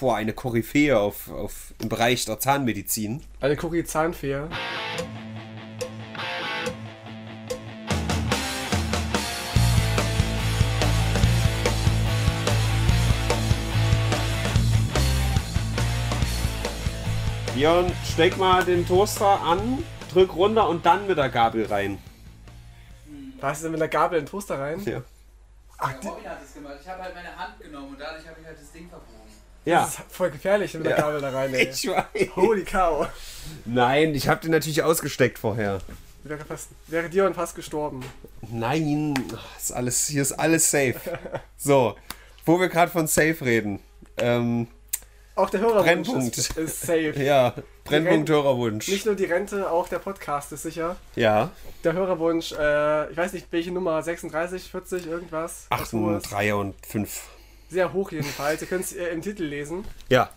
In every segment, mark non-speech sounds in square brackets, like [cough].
boah, eine Koryphäe auf, auf, im Bereich der Zahnmedizin. Eine Kuri-Zahnfee. Björn, steck mal den Toaster an, drück runter und dann mit der Gabel rein. Was ist denn mit der Gabel in den Toaster rein? Ja. Ach, Der Robin hat das gemacht. Ich habe halt meine Hand genommen und dadurch habe ich halt das Ding verbogen. Ja. Das ist voll gefährlich mit der Ja. Gabel da rein, ey. Ich weiß. Holy cow. Nein, ich habe den natürlich ausgesteckt vorher. Wäre, fast, wäre Dion fast gestorben. Nein, ist alles, hier ist alles safe. So, wo wir gerade von safe reden. Ähm, Auch der Hörerwunsch Brennpunkt. ist, ist safe. [laughs] ja, Brennpunkt Rente- Hörerwunsch. Nicht nur die Rente, auch der Podcast ist sicher. Ja, Der Hörerwunsch, äh, ich weiß nicht, welche Nummer, 36, 40, irgendwas? was 8, hohes. 3 und 5. Sehr hoch jedenfalls. Ihr könnt es äh, im Titel lesen. Ja.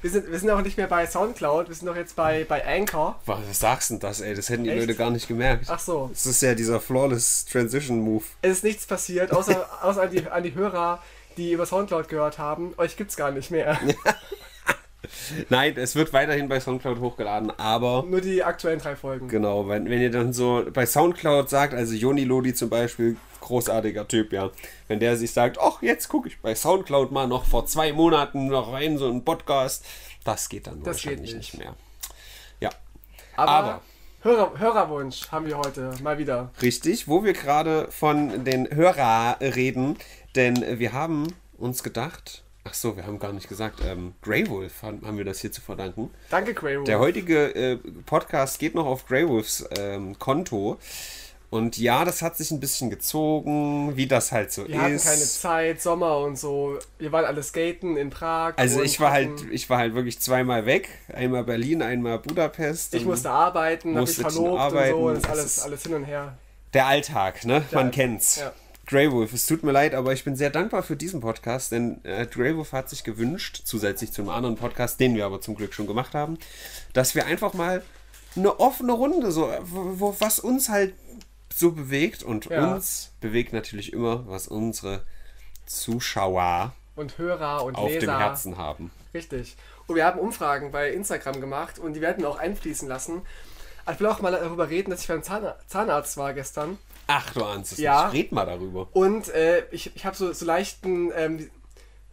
Wir sind, wir sind auch nicht mehr bei Soundcloud, wir sind doch jetzt bei, bei Anchor. Was sagst du denn das, ey? Das hätten die Echt? Leute gar nicht gemerkt. Ach so. Das ist ja dieser Flawless Transition Move. Es ist nichts passiert, außer, [laughs] außer an, die, an die Hörer, die über Soundcloud gehört haben. Euch gibt's gar nicht mehr. [laughs] Nein, es wird weiterhin bei Soundcloud hochgeladen, aber Nur die aktuellen drei Folgen. genau, wenn, wenn ihr dann so bei Soundcloud sagt, also Joni Lodi zum Beispiel, großartiger Typ, ja, wenn der sich sagt, ach, jetzt gucke ich bei Soundcloud mal noch vor zwei Monaten noch rein, so ein Podcast, das geht dann Das wahrscheinlich geht nicht. nicht. mehr. Ja, Aber, Aber- Hörer, Hörerwunsch haben wir heute mal wieder. richtig, wo wir gerade von den Hörer reden, denn wir haben uns gedacht, ach so, wir haben gar nicht gesagt, ähm, Grey Wolf haben, wir das hier zu verdanken. Danke, Grey Der heutige äh, Podcast geht noch auf Grey Wolves ähm, Konto. Und ja, das hat sich ein bisschen gezogen, wie das halt so Wir hatten ist. keine Zeit, Sommer und so. Wir waren alle skaten in Prag. also und ich war halt, hatten- ich war halt wirklich zweimal weg. Einmal Berlin, einmal Budapest. Ich Und musste arbeiten, hab mich musste verlobt arbeiten, und so. Das ist das alles, ist- alles hin und her. Der Alltag, ne? Man Alltag, kennt's. ja. Grey Wolf, es tut mir leid, aber ich bin sehr dankbar für diesen Podcast, denn äh, Grey Wolf hat sich gewünscht, zusätzlich zu einem anderen Podcast, den wir aber zum Glück schon gemacht haben, dass wir einfach mal eine offene Runde, so, wo, wo, was uns halt so bewegt und Ja. uns bewegt natürlich immer, was unsere Zuschauer Und Hörer und auf Leser. dem Herzen haben. Richtig. Und wir haben Umfragen bei Instagram gemacht und die werden wir auch einfließen lassen. Ich will auch mal darüber reden, dass ich beim Zahn Zahnarzt war gestern. Ach, du ahnst es Ja. nicht. Red mal darüber. Und äh, ich, ich habe so, so leichten ähm,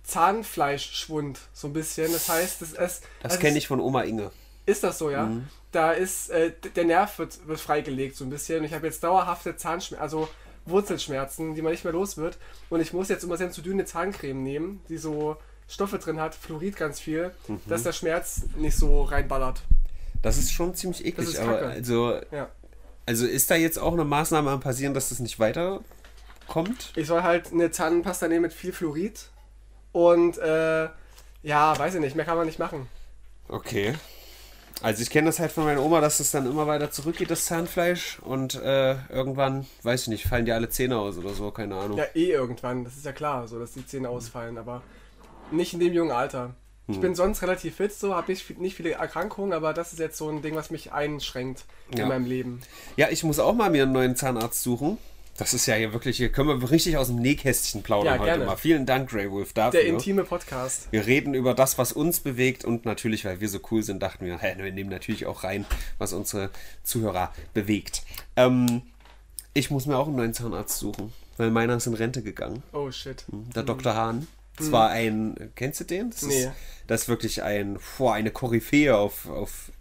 Zahnfleischschwund, so ein bisschen. Das heißt, das, es, Das also kenne ich von Oma Inge. Ist das so, ja? Da ist, äh, der Nerv wird, wird freigelegt so ein bisschen. Und ich habe jetzt dauerhafte Zahnschmerzen, also Wurzelschmerzen, die man nicht mehr los wird. Und ich muss jetzt immer Sensodyne Zahncreme nehmen, die so Stoffe drin hat, Fluorid ganz viel, dass der Schmerz nicht so reinballert. Das ist schon ziemlich eklig, ist aber also, Ja. Also ist da jetzt auch eine Maßnahme am passieren, dass das nicht weiterkommt? Ich soll halt eine Zahnpasta nehmen mit viel Fluorid. Und äh, ja, weiß ich nicht, mehr kann man nicht machen. Okay. Also ich kenne das halt von meiner Oma, dass es dann immer weiter zurückgeht, das Zahnfleisch. Und äh, irgendwann, weiß ich nicht, fallen dir alle Zähne aus oder so, keine Ahnung. Ja, eh irgendwann, das ist ja klar, so dass die Zähne ausfallen, aber nicht in dem jungen Alter. Ich bin sonst relativ fit, so habe nicht, viel- nicht viele Erkrankungen, aber das ist jetzt so ein Ding, was mich einschränkt Ja. in meinem Leben. Ja, ich muss auch mal mir einen neuen Zahnarzt suchen. Das ist ja hier wirklich, hier können wir richtig aus dem Nähkästchen plaudern Ja, heute mal. Vielen Dank, Grey Wolf, dafür. Der intime Podcast. Wir reden über das, was uns bewegt und natürlich, weil wir so cool sind, dachten wir, hä, wir nehmen natürlich auch rein, was unsere Zuhörer bewegt. Ähm, ich muss mir auch einen neuen Zahnarzt suchen, weil meiner ist in Rente gegangen. Oh shit. Der Dr. Hahn. Das war ein, kennst du den? Das. Nee. ist, das ist wirklich ein, boah, eine Koryphäe auf, auf,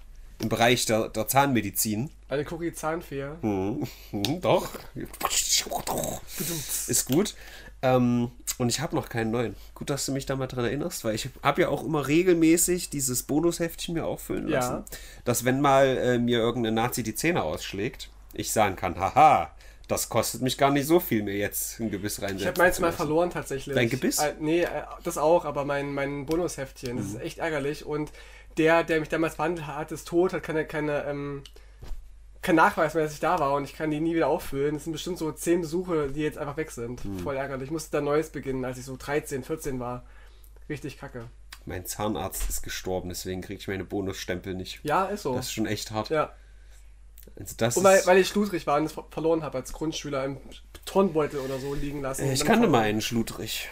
im Bereich der, der Zahnmedizin. Eine Kuri-Zahnfee. Mhm. Mhm, [laughs] Doch. Ist gut. Ähm, und ich habe noch keinen neuen. Gut, dass du mich da mal dran erinnerst, weil ich habe ja auch immer regelmäßig dieses Bonusheftchen mir auffüllen Ja. lassen, dass wenn mal äh, mir irgendein Nazi die Zähne ausschlägt, ich sagen kann, haha, das kostet mich gar nicht so viel, mir jetzt ein Gebiss reinsetzen Ich habe meins mal verloren tatsächlich. Dein Gebiss? Äh, nee, äh, das auch, aber mein, mein Bonusheftchen. Das ist echt ärgerlich. Und der, der mich damals behandelt hat, ist tot, hat keine, keine, ähm, kein Nachweis mehr, dass ich da war und ich kann die nie wieder auffüllen. Das sind bestimmt so zehn Besuche, die jetzt einfach weg sind. Voll ärgerlich. Ich musste da Neues beginnen, als ich so 13, 14 war. Richtig kacke. Mein Zahnarzt ist gestorben, deswegen kriege ich meine Bonusstempel nicht. Ja, ist so. Das ist schon echt hart. ja. Also weil, weil ich schludrig war und es ver- verloren habe als Grundschüler im Turnbeutel oder so liegen lassen. Ich kannte mal einen Schludrich.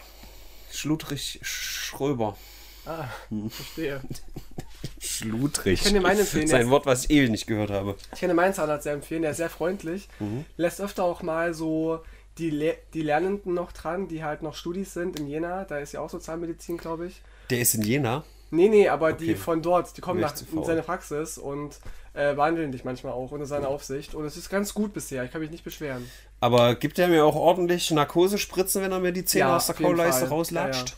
Schludrich Schröber. Ah, verstehe. [laughs] Schludrig. Ich kann dir meinen empfehlen, Das ist der ein ist- Wort, was ich ewig nicht gehört habe. Ich kann dir meinen Zahnarzt sehr empfehlen, der ist sehr freundlich. Mhm. Lässt öfter auch mal so die, Le die Lernenden noch dran, die halt noch Studis sind in Jena. Da ist ja auch so Zahnmedizin, glaube ich. Der ist in Jena. Nee, nee, aber die Okay. von dort, die kommen nach in seine Praxis und äh, behandeln dich manchmal auch unter seiner Aufsicht. Und es ist ganz gut bisher, ich kann mich nicht beschweren. Aber gibt er mir auch ordentlich Narkosespritzen, wenn er mir die Zähne Ja, aus der Kauleiste rauslatscht? Ja,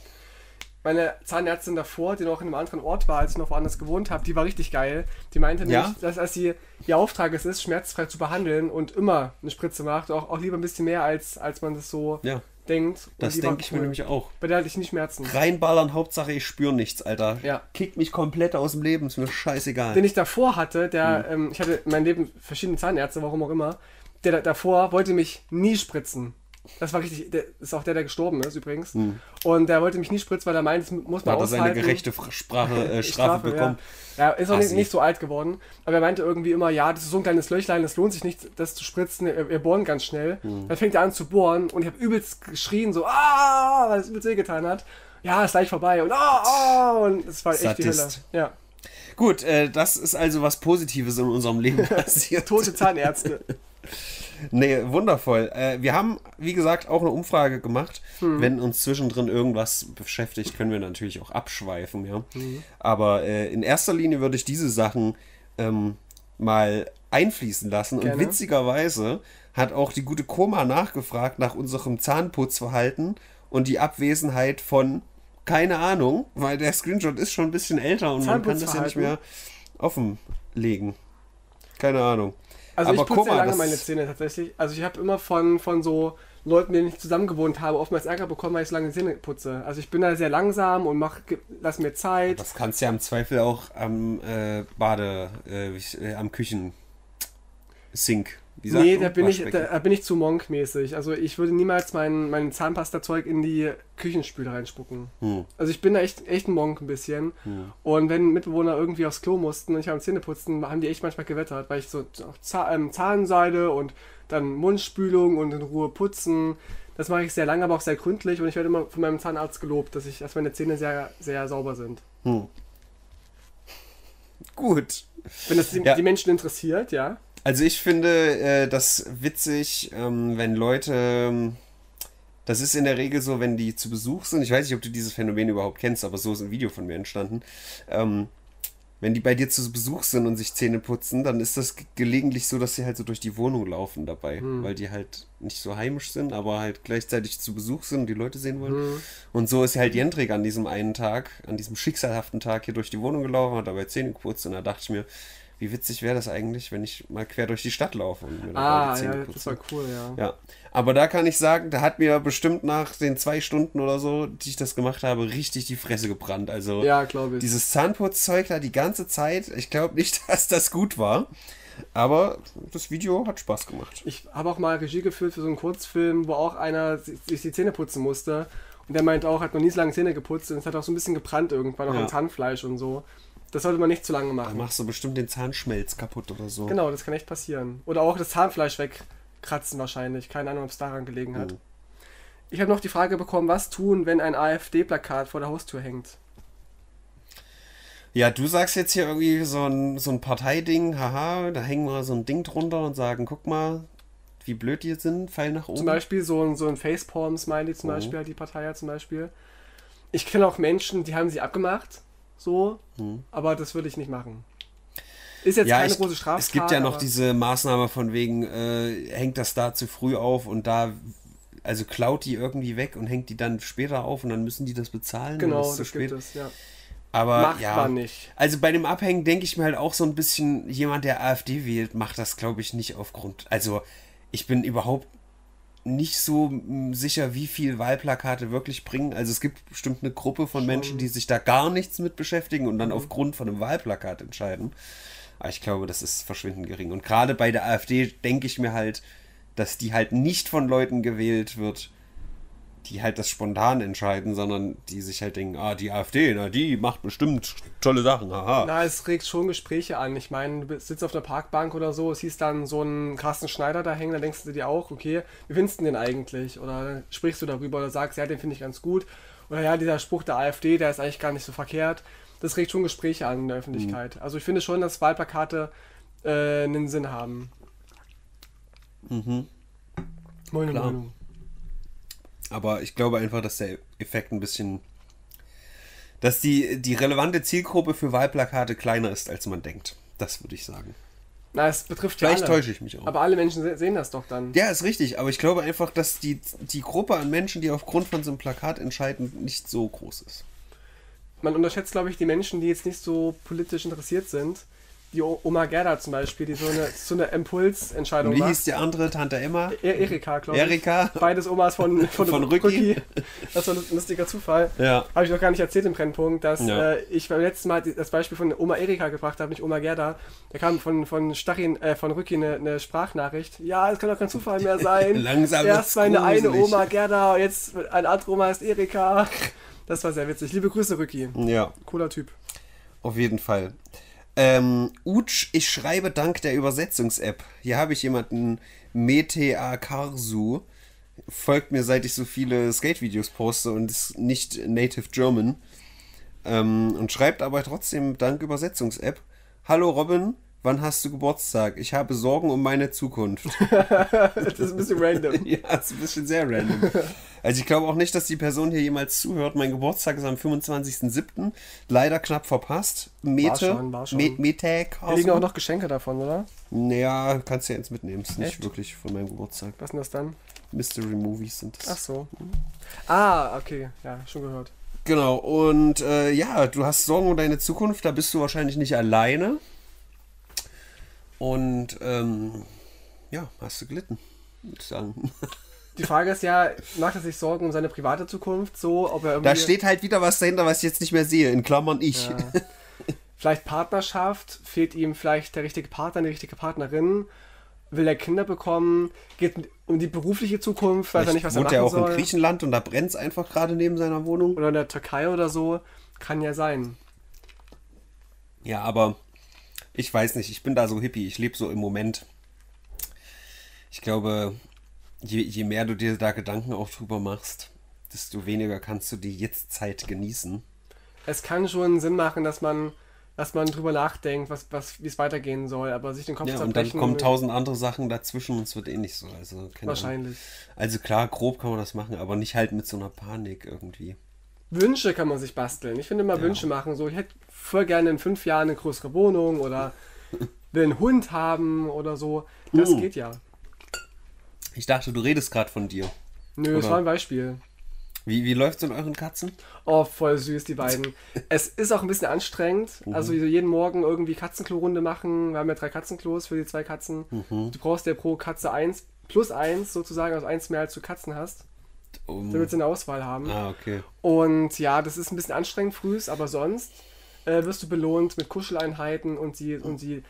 Meine Zahnärztin davor, die noch in einem anderen Ort war, als ich noch woanders gewohnt habe, die war richtig geil. Die meinte Ja? nämlich, dass als sie ihr Auftrag es ist, schmerzfrei zu behandeln und immer eine Spritze macht, auch, auch lieber ein bisschen mehr, als, als man das so Ja, denkt. Das denke ich mir cool. nämlich auch. Bei der hatte ich nie Schmerzen. Reinballern, Hauptsache ich spüre nichts, Alter. Ja. Kickt mich komplett aus dem Leben, ist mir scheißegal. Den ich davor hatte, der, ähm, ich hatte in meinem Leben verschiedene Zahnärzte, warum auch immer, der da, davor wollte mich nie spritzen. Das war richtig, der ist auch der, der gestorben ist übrigens. Und der wollte mich nie spritzen, weil er meint, das muss man Hm. Hat er seine aushalten. gerechte Sprache, äh, [laughs] Strafe, bekommen. Ja, ja ist auch nicht, Assi. nicht so alt geworden. Aber er meinte irgendwie immer, ja, das ist so ein kleines Löchlein, das lohnt sich nicht, das zu spritzen. Wir, wir bohren ganz schnell. Hm. Dann fängt er an zu bohren und ich habe übelst geschrien, so, ah, weil es übelst wehgetan hat. Ja, ist gleich vorbei und ah, ah, und es war echt die Hölle. Sadist. Ja, Gut, äh, das ist also was Positives in unserem Leben [laughs] passiert. tote Zahnärzte. [laughs] Nee, wundervoll. Äh, wir haben, wie gesagt, auch eine Umfrage gemacht. Wenn uns zwischendrin irgendwas beschäftigt, können wir natürlich auch abschweifen, ja. Aber äh, in erster Linie würde ich diese Sachen ähm, mal einfließen lassen. Und Gerne. witzigerweise hat auch die gute Koma nachgefragt nach unserem Zahnputzverhalten und die Abwesenheit von keine Ahnung, weil der Screenshot ist schon ein bisschen älter und man kann das ja nicht mehr offenlegen. Keine Ahnung. Also ich Aber putze guck ja mal, lange meine Zähne tatsächlich. Also ich habe immer von, von so Leuten, mit denen ich zusammen gewohnt habe, oftmals Ärger bekommen, weil ich so lange Zähne putze. Also ich bin da sehr langsam und mach, lass mir Zeit. Das kannst du ja im Zweifel auch am äh, Bade, äh, ich- äh, am Küchensink. Wie sagt Nee, da bin, ich, da, da bin ich zu Monk-mäßig. Also ich würde niemals mein, mein Zahnpastazeug in die Küchenspüle reinspucken. Hm. Also ich bin da echt, echt ein Monk ein bisschen. Und wenn Mitbewohner irgendwie aufs Klo mussten und ich am Zähneputzen, haben die echt manchmal gewettert, weil ich so Zah ähm, Zahnseide und dann Mundspülung und in Ruhe putzen. Das mache ich sehr lange, aber auch sehr gründlich und ich werde immer von meinem Zahnarzt gelobt, dass, ich, dass meine Zähne sehr, sehr sauber sind. Hm. Gut. Wenn das die, Ja. die Menschen interessiert, ja. Also ich finde äh, das witzig, ähm, wenn Leute, ähm, das ist in der Regel so, wenn die zu Besuch sind, ich weiß nicht, ob du dieses Phänomen überhaupt kennst, aber so ist ein Video von mir entstanden, ähm, wenn die bei dir zu Besuch sind und sich Zähne putzen, dann ist das ge- gelegentlich so, dass sie halt so durch die Wohnung laufen dabei, weil die halt nicht so heimisch sind, aber halt gleichzeitig zu Besuch sind und die Leute sehen wollen. Und so ist halt Jendrik an diesem einen Tag, an diesem schicksalhaften Tag hier durch die Wohnung gelaufen, hat dabei Zähne geputzt und da dachte ich mir, wie witzig wäre das eigentlich, wenn ich mal quer durch die Stadt laufe und mir dabei Ah, die Zähne ja, putze. das war cool, ja. Ja, aber da kann ich sagen, da hat mir bestimmt nach den zwei Stunden oder so, die ich das gemacht habe, richtig die Fresse gebrannt. Also Ja, glaube ich. dieses Zahnputzzeug da die ganze Zeit, ich glaube nicht, [laughs] dass das gut war. Aber das Video hat Spaß gemacht. Ich habe auch mal Regie geführt für so einen Kurzfilm, wo auch einer si- sich die Zähne putzen musste. Und der meint auch, hat noch nie so lange Zähne geputzt und es hat auch so ein bisschen gebrannt irgendwann, auch Ja. am Zahnfleisch und so. Das sollte man nicht zu lange machen. machst du bestimmt den Zahnschmelz kaputt oder so. Genau, das kann echt passieren. Oder auch das Zahnfleisch wegkratzen wahrscheinlich. Keine Ahnung, ob es daran gelegen hat. Mhm. Ich habe noch die Frage bekommen, was tun, wenn ein AfD-Plakat vor der Haustür hängt? Ja, du sagst jetzt hier irgendwie so ein, so ein Parteiding, haha, da hängen wir so ein Ding drunter und sagen, guck mal, wie blöd die sind, Pfeil nach oben. Zum Beispiel so ein, so ein Facepalm-Smiley zum Mhm. Beispiel, die Partei ja zum Beispiel. Ich kenne auch Menschen, die haben sie abgemacht, so, Mhm. aber das würde ich nicht machen. Ist jetzt ja, keine ich, große Straftat. es gibt ja noch diese Maßnahme von wegen, äh, hängt das da zu früh auf und da, also klaut die irgendwie weg und hängt die dann später auf und dann müssen die das bezahlen. Genau, das zu spät. gibt es, ja. Aber Macht ja, man nicht. also bei dem Abhängen denke ich mir halt auch so ein bisschen, jemand, der AfD wählt, macht das, glaube ich, nicht aufgrund. Also ich bin überhaupt nicht so mm, sicher, wie viel Wahlplakate wirklich bringen. Also es gibt bestimmt eine Gruppe von Menschen, die sich da gar nichts mit beschäftigen und dann Mhm. aufgrund von einem Wahlplakat entscheiden. Aber ich glaube, das ist verschwindend gering. Und gerade bei der AfD denke ich mir halt, dass die halt nicht von Leuten gewählt wird, die halt das spontan entscheiden, sondern die sich halt denken, ah, die AfD, na, die macht bestimmt tolle Sachen, haha. Na, es regt schon Gespräche an. Ich meine, du sitzt auf einer Parkbank oder so, es hieß dann so einen Carsten Schneider da hängen, dann denkst du dir auch, okay, wie findest du den eigentlich? Oder sprichst du darüber oder sagst, ja, den finde ich ganz gut. Oder ja, dieser Spruch der AfD, der ist eigentlich gar nicht so verkehrt. Das regt schon Gespräche an in der Mhm. Öffentlichkeit. Also ich finde schon, dass Wahlplakate äh, einen Sinn haben. Mhm. Meine Klar. Meinung. Aber ich glaube einfach, dass der Effekt ein bisschen. dass die, die relevante Zielgruppe für Wahlplakate kleiner ist, als man denkt. Das würde ich sagen. Na, es betrifft ja Vielleicht alle. täusche ich mich auch. Aber alle Menschen se sehen das doch dann. Ja, ist richtig, aber ich glaube einfach, dass die, die Gruppe an Menschen, die aufgrund von so einem Plakat entscheiden, nicht so groß ist. Man unterschätzt, glaube ich, die Menschen, die jetzt nicht so politisch interessiert sind. Die Oma Gerda zum Beispiel, die so eine, so eine Impulsentscheidung Und wie macht. hieß die andere Tante Emma? E Erika, glaube ich. Erika? Beides Omas von, [laughs] von, Von Rücki. Das war ein lustiger Zufall. Ja. Habe ich noch gar nicht erzählt im Brennpunkt, dass Ja. äh, ich beim letzten Mal das Beispiel von Oma Erika gebracht habe, nicht Oma Gerda. Da kam von, von Stachin, äh, von Rücki eine, eine Sprachnachricht. Ja, es kann doch kein Zufall mehr sein. [laughs] Langsam Erst meine eine gruselig. Oma Gerda, jetzt eine andere Oma ist Erika. Das war sehr witzig. Liebe Grüße, Rücki. Ja, Cooler Typ. auf jeden Fall. Ähm, Utsch, ich schreibe dank der Übersetzungs-App. Hier habe ich jemanden, Metea Karsu, folgt mir, seit ich so viele Skate-Videos poste und ist nicht native German. Ähm, und schreibt aber trotzdem dank Übersetzungs-App. Hallo Robin, wann hast du Geburtstag? Ich habe Sorgen um meine Zukunft. [laughs] Das ist ein bisschen random. [laughs] ja, ist ein bisschen sehr random. Also ich glaube auch nicht, dass die Person hier jemals zuhört. Mein Geburtstag ist am 25.07. Leider knapp verpasst. Mete. schon, war schon. Me- Mete Hier liegen auch noch Geschenke davon, oder? Naja, kannst du ja jetzt mitnehmen. Ist nicht Echt? wirklich von meinem Geburtstag. Was ist denn das dann? Mystery Movies sind das. Ach so. Ah, okay. Ja, schon gehört. Genau, und äh, ja, du hast Sorgen um deine Zukunft, da bist du wahrscheinlich nicht alleine. Und ähm, ja, hast du gelitten, würde ich sagen. Die Frage ist ja, macht er sich Sorgen um seine private Zukunft so, ob er irgendwie... Da steht halt wieder was dahinter, was ich jetzt nicht mehr sehe. In Klammern ich. Ja. Vielleicht Partnerschaft, fehlt ihm vielleicht der richtige Partner, die richtige Partnerin, will er Kinder bekommen, geht um die berufliche Zukunft, weiß er nicht, was er wohnt machen er auch soll. in Griechenland und da brennt es einfach gerade neben seiner Wohnung. Oder in der Türkei oder so, kann ja sein. Ja, aber ich weiß nicht, ich bin da so hippie, ich lebe so im Moment. Ich glaube, je, je mehr du dir da Gedanken auch drüber machst, desto weniger kannst du die Jetztzeit genießen. Es kann schon Sinn machen, dass man, dass man drüber nachdenkt, was, was, wie es weitergehen soll, aber sich den Kopf Ja, und dann zerbrechen... kommen tausend andere Sachen dazwischen und es wird eh nicht so. Also, keine Ahnung. Wahrscheinlich. Also klar, grob kann man das machen, aber nicht halt mit so einer Panik irgendwie. Wünsche kann man sich basteln. Ich finde immer Wünsche machen. So, ich hätte voll gerne in fünf Jahren eine größere Wohnung oder will einen Hund haben oder so. Das Uh. geht ja. Ich dachte, du redest gerade von dir. Nö, das Oder- war ein Beispiel. Wie, wie läuft's in euren Katzen? Oh, voll süß, die beiden. es ist auch ein bisschen anstrengend. Also so jeden Morgen irgendwie Katzenklo-Runde machen. Wir haben ja drei Katzenklos für die zwei Katzen. Du brauchst ja pro Katze eins plus eins sozusagen, also eins mehr als du Katzen hast, Um, damit sie eine Auswahl haben. ah, okay. Und ja, das ist ein bisschen anstrengend frühs, aber sonst äh, wirst du belohnt mit Kuscheleinheiten und sie und sie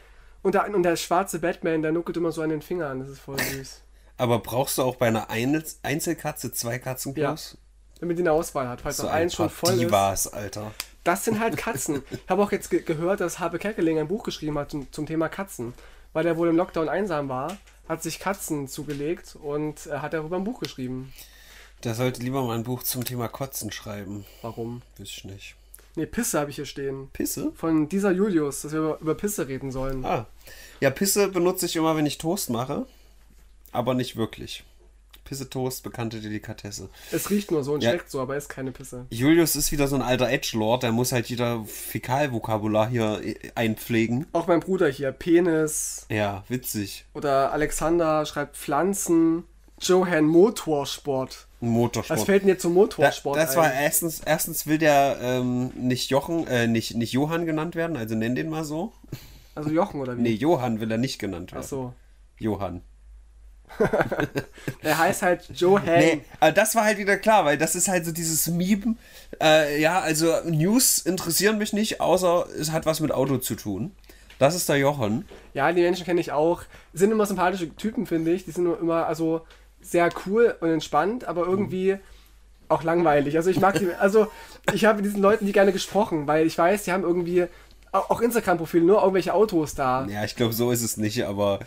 und der, und der schwarze Batman, der nuckelt immer so an den Fingern. Das ist voll süß. Aber brauchst du auch bei einer Einzel Einzelkatze zwei Katzenklos? Damit die eine Auswahl hat, falls So noch ein eins schon voll ist. Divas, Alter. Das sind halt [laughs] Katzen. Ich habe auch jetzt ge gehört, dass Habe Kerkeling ein Buch geschrieben hat zum, zum Thema Katzen. Weil er wohl im Lockdown einsam war, hat sich Katzen zugelegt und äh, hat darüber ein Buch geschrieben. Der sollte lieber mal ein Buch zum Thema Kotzen schreiben. Warum? Weiß ich nicht. Ne, Pisse habe ich hier stehen. Pisse? Von dieser Julius, dass wir über, über Pisse reden sollen. Ah. Ja, Pisse benutze ich immer, wenn ich Toast mache. Aber nicht wirklich. Pisse-Toast, bekannte Delikatesse. Es riecht nur so und Ja. schmeckt so, aber ist keine Pisse. Julius ist wieder so ein alter Edgelord, der muss halt wieder Fäkalvokabular hier äh, einpflegen. Auch mein Bruder hier, Penis. Ja, witzig. Oder Alexander schreibt Pflanzen. Johann Motorsport. Motorsport. Was fällt denn dir zum Da, Motorsport das ein? war erstens, erstens will der ähm, nicht Jochen, äh, nicht, nicht Johann genannt werden, also nenn den mal so. Also Jochen oder wie? Nee, Johann will er nicht genannt werden. Ach so. Johann. [laughs] Er heißt halt Johann. Nee, aber das war halt wieder klar, weil das ist halt so dieses Meme. Äh, ja, also News interessieren mich nicht, außer es hat was mit Auto zu tun. Das ist der Jochen. Ja, die Menschen kenne ich auch. Sind immer sympathische Typen, finde ich. Die sind nur immer also sehr cool und entspannt, aber irgendwie auch langweilig. Also ich mag die, also ich habe mit diesen Leuten die gerne gesprochen, weil ich weiß, die haben irgendwie auch Instagram-Profile, nur irgendwelche Autos da. Ja, ich glaube, so ist es nicht, aber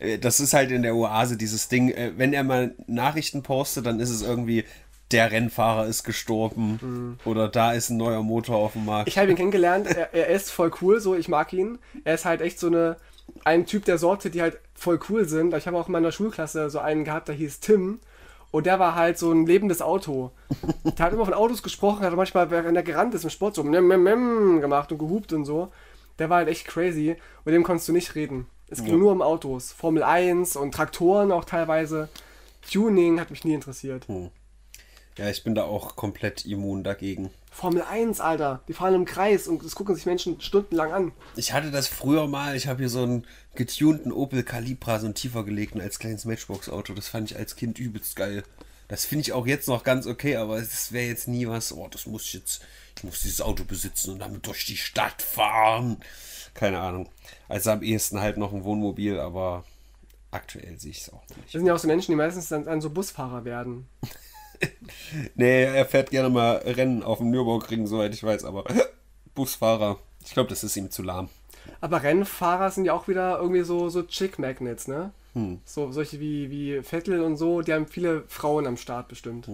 äh, das ist halt in der Oase dieses Ding. Äh, wenn er mal Nachrichten postet, dann ist es irgendwie der Rennfahrer ist gestorben oder da ist ein neuer Motor auf dem Markt. Ich habe ihn kennengelernt, er, er ist voll cool, so ich mag ihn. Er ist halt echt so eine ein Typ der Sorte, die halt voll cool sind. Ich habe auch in meiner Schulklasse so einen gehabt, der hieß Tim. Und der war halt so ein lebendes Auto. Der hat immer von Autos gesprochen, hat manchmal, während er gerannt ist im Sport, so gemacht und gehupt und so. Der war halt echt crazy. Mit dem konntest du nicht reden. Es ging Ja. nur um Autos. Formel 1 und Traktoren auch teilweise. Tuning hat mich nie interessiert. Ja, ich bin da auch komplett immun dagegen. Formel 1, Alter. Die fahren im Kreis und das gucken sich Menschen stundenlang an. Ich hatte das früher mal, ich habe hier so einen getunten Opel Calibra, so einen tiefer gelegten als kleines Matchbox-Auto. Das fand ich als Kind übelst geil. Das finde ich auch jetzt noch ganz okay, aber es wäre jetzt nie was, oh, das muss ich jetzt, ich muss dieses Auto besitzen und damit durch die Stadt fahren. Keine Ahnung. Also am ehesten halt noch ein Wohnmobil, aber aktuell sehe ich es auch noch Das nicht. sind ja auch so Menschen, die meistens dann, dann so Busfahrer werden. [laughs] [laughs] Nee, er fährt gerne mal Rennen auf dem Nürburgring, soweit ich weiß, aber [laughs] Busfahrer, ich glaube, das ist ihm zu lahm. Aber Rennfahrer sind ja auch wieder irgendwie so, so Chick-Magnets, ne? Hm. So, solche wie, wie Vettel und so, die haben viele Frauen am Start bestimmt.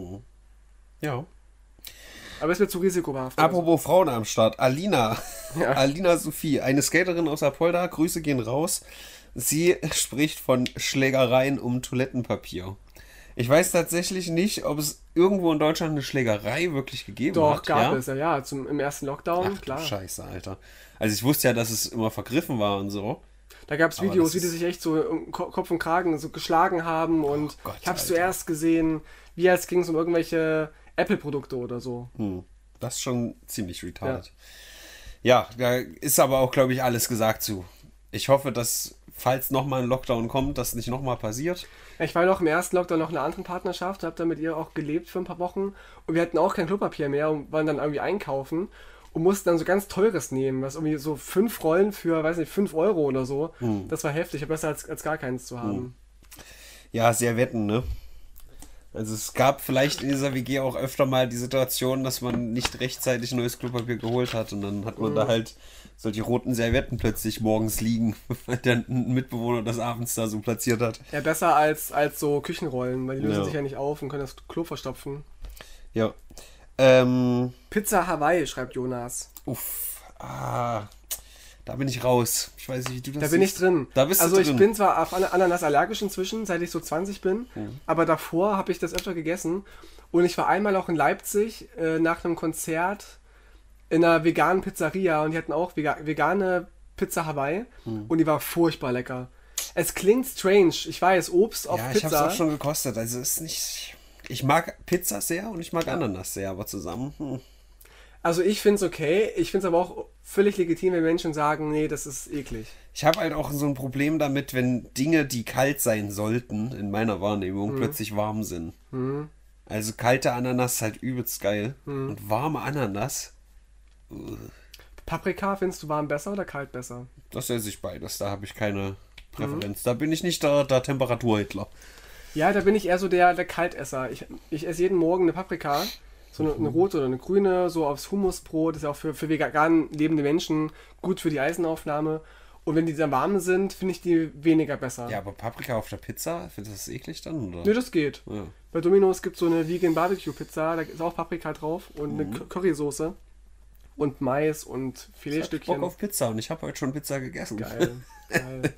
Ja. Aber ist mir zu risikobehaft. Apropos Frauen am Start. Alina. [laughs] Ja. Alina Sophie, eine Skaterin aus Apolda. Grüße gehen raus. Sie spricht von Schlägereien um Toilettenpapier. Ich weiß tatsächlich nicht, ob es irgendwo in Deutschland eine Schlägerei wirklich gegeben Doch, hat. gab ja? es ja, ja, zum, im ersten Lockdown, Ach, klar. Scheiße, Alter. Also ich wusste ja, dass es immer vergriffen war und so. Da gab es Videos, wie die sich echt so um Ko- Kopf und Kragen so geschlagen haben und Gott, ich habe es Alter. zuerst gesehen, wie als ging es um irgendwelche Apple-Produkte oder so. Hm. Das ist schon ziemlich retarded. Ja, da ist aber auch, glaube ich, alles gesagt zu. Ich hoffe, dass, falls nochmal ein Lockdown kommt, das nicht nochmal passiert. Ich war noch im ersten Lockdown noch in einer anderen Partnerschaft, habe da mit ihr auch gelebt für ein paar Wochen und wir hatten auch kein Klopapier mehr und waren dann irgendwie einkaufen und mussten dann so ganz teures nehmen, was irgendwie so fünf Rollen für, weiß nicht, fünf Euro oder so. Das war heftig, besser als, als gar keins zu haben. Ja, sehr wetten, ne? Also es gab vielleicht in dieser WG auch öfter mal die Situation, dass man nicht rechtzeitig neues Klopapier geholt hat und dann hat man da halt solche roten Servietten plötzlich morgens liegen, [laughs] weil ein Mitbewohner das abends da so platziert hat. Ja, besser als, als so Küchenrollen, weil die lösen Ja. sich ja nicht auf und können das Klo verstopfen. Ja. Ähm, Pizza Hawaii, schreibt Jonas. uff, ah, da bin ich raus. Ich weiß nicht, wie du das Da bin ich siehst. drin. Da bist also du ich drin. bin zwar auf Ana- Ananas allergisch inzwischen, seit ich so 20 bin, Mhm. aber davor habe ich das öfter gegessen. Und ich war einmal auch in Leipzig äh, nach einem Konzert in einer veganen Pizzeria und die hatten auch vega vegane Pizza Hawaii Mhm. und die war furchtbar lecker. Es klingt strange, ich weiß, Obst auf ja, ich habe Pizza. es auch schon gekostet. Also es ist nicht. Ich mag Pizza sehr und ich mag Ananas sehr, aber zusammen. Hm. Also ich finde es okay, ich finde es aber auch völlig legitim, wenn Menschen sagen, nee, das ist eklig. Ich habe halt auch so ein Problem damit, wenn Dinge, die kalt sein sollten, in meiner Wahrnehmung, plötzlich warm sind. Also kalte Ananas ist halt übelst geil. Und warme Ananas, Paprika findest du warm besser oder kalt besser? das esse ich beides. Da habe ich keine Präferenz. Da bin ich nicht der, der Temperaturhitler. Ja, da bin ich eher so der, der Kaltesser. Ich, ich esse jeden Morgen eine Paprika, so eine, eine rote oder eine grüne, so aufs Hummusbrot. Das ist ja auch für, für vegan lebende Menschen gut für die Eisenaufnahme. Und wenn die dann warm sind, finde ich die weniger besser. Ja, aber Paprika auf der Pizza, findest du das eklig dann? Oder? Nö, das geht. Ja. Bei Domino's gibt es so eine Vegan Barbecue Pizza, da ist auch Paprika drauf und eine Cur- Currysoße und Mais und Ich hab Bock Filetstückchen. auf Pizza und ich habe heute schon Pizza gegessen. Geil. [laughs] Geil.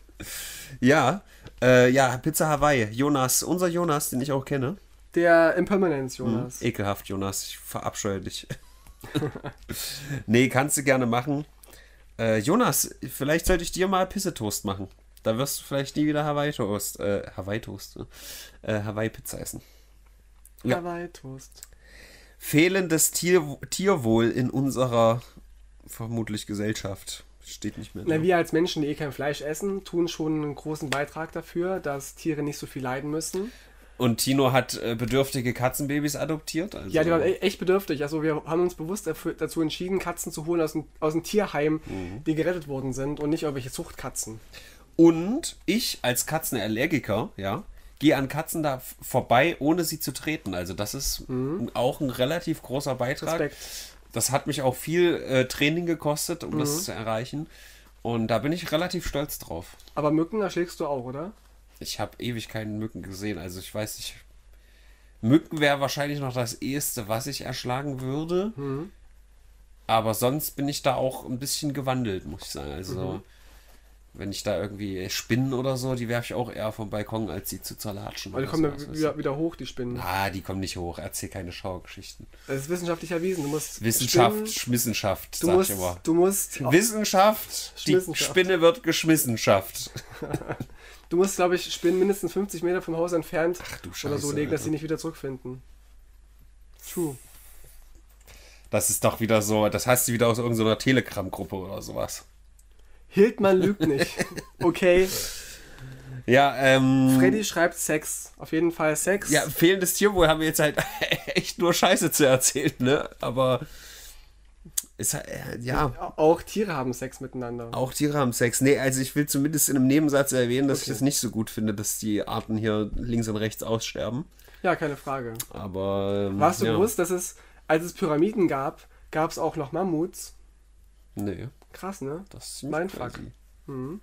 Ja, äh, ja, Pizza Hawaii. Jonas, unser Jonas, den ich auch kenne. Der Impermanence, Jonas. Ekelhaft, Jonas. Ich verabscheue dich. [laughs] nee, kannst du gerne machen. Äh, Jonas, vielleicht sollte ich dir mal Pissetoast machen. Da wirst du vielleicht nie wieder Hawaii-Toast, äh, Hawaii-Toast, ne? äh, Hawaii-Pizza essen. Ja. Hawaii Toast. Fehlendes Tier, Tierwohl in unserer vermutlich Gesellschaft. Steht nicht mehr. Na, wir als Menschen, die eh kein Fleisch essen, tun schon einen großen Beitrag dafür, dass Tiere nicht so viel leiden müssen. Und Tino hat äh, bedürftige Katzenbabys adoptiert. Also, Ja, die waren e- echt bedürftig. Also wir haben uns bewusst dafür, dazu entschieden, Katzen zu holen aus dem, aus dem Tierheim, Mhm. die gerettet worden sind und nicht irgendwelche Zuchtkatzen. Und ich als Katzenallergiker, ja, gehe an Katzen da vorbei, ohne sie zu treten. Also das ist auch ein relativ großer Beitrag. Respekt. Das hat mich auch viel äh, Training gekostet, um das zu erreichen. Und da bin ich relativ stolz drauf. Aber Mücken erschlägst du auch, oder? Ich habe ewig keine Mücken gesehen. Also ich weiß nicht. Mücken wäre wahrscheinlich noch das eheste, was ich erschlagen würde. Mhm. Aber sonst bin ich da auch ein bisschen gewandelt, muss ich sagen. Also, wenn ich da irgendwie Spinnen oder so, die werfe ich auch eher vom Balkon, als sie zu zerlatschen. Aber die kommen weißt wieder, wieder hoch, die Spinnen. Ah, die kommen nicht hoch. Erzähl keine Schauergeschichten. Das ist wissenschaftlich erwiesen. Du musst Wissenschaft, Spinnen, Schmissenschaft, du sag musst, ich immer. du musst, Wissenschaft, die. Spinne wird geschmissenschaft. [laughs] du musst, glaube ich, Spinnen mindestens 50 Meter vom Haus entfernt Ach du oder Scheiße. so legen, dass sie nicht wieder zurückfinden. True. Das ist doch wieder so, das hast du wieder aus irgendeiner Telegram-Gruppe oder sowas. Hildmann lügt nicht. [laughs] Okay. Ja, ähm. Freddy schreibt Sex. Auf jeden Fall Sex. Ja, fehlendes Tierwohl haben wir jetzt halt [laughs] echt nur Scheiße zu erzählen, ne? Aber ist äh, ja, Auch Tiere haben Sex miteinander. auch Tiere haben Sex. Nee, also ich will zumindest in einem Nebensatz erwähnen, dass ich Okay. das nicht so gut finde, dass die Arten hier links und rechts aussterben. Ja, keine Frage. Aber. ähm, Warst du ja. bewusst, dass es, als es Pyramiden gab, gab es auch noch Mammuts? Nee, Krass, ne? das ist Mindfuck. crazy. Mhm.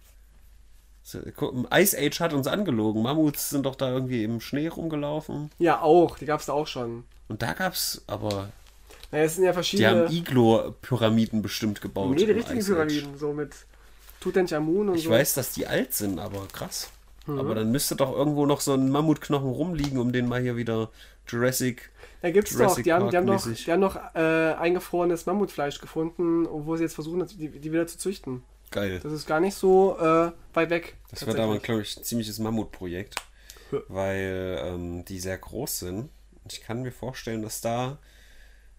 Ice Age hat uns angelogen. Mammuts sind doch da irgendwie im Schnee rumgelaufen. Ja, auch. Die gab es da auch schon. Und da gab's aber. Naja, es sind ja Die verschiedene. haben Iglo-Pyramiden bestimmt gebaut. nee, die richtigen. Pyramiden, so mit Tutanchamun und Ich so. weiß, dass die alt sind, aber krass. Mhm. Aber dann müsste doch irgendwo noch so ein Mammutknochen rumliegen, um den mal hier wieder Jurassic. Da gibt's doch. Jurassic Die haben, die haben noch, die haben noch äh, eingefrorenes Mammutfleisch gefunden, wo sie jetzt versuchen, die, die wieder zu züchten. Geil. Das ist gar nicht so äh, weit weg. Das wird aber, tatsächlich. glaube ich, ein ziemliches Mammutprojekt, weil ähm, die sehr groß sind. Ich kann mir vorstellen, dass da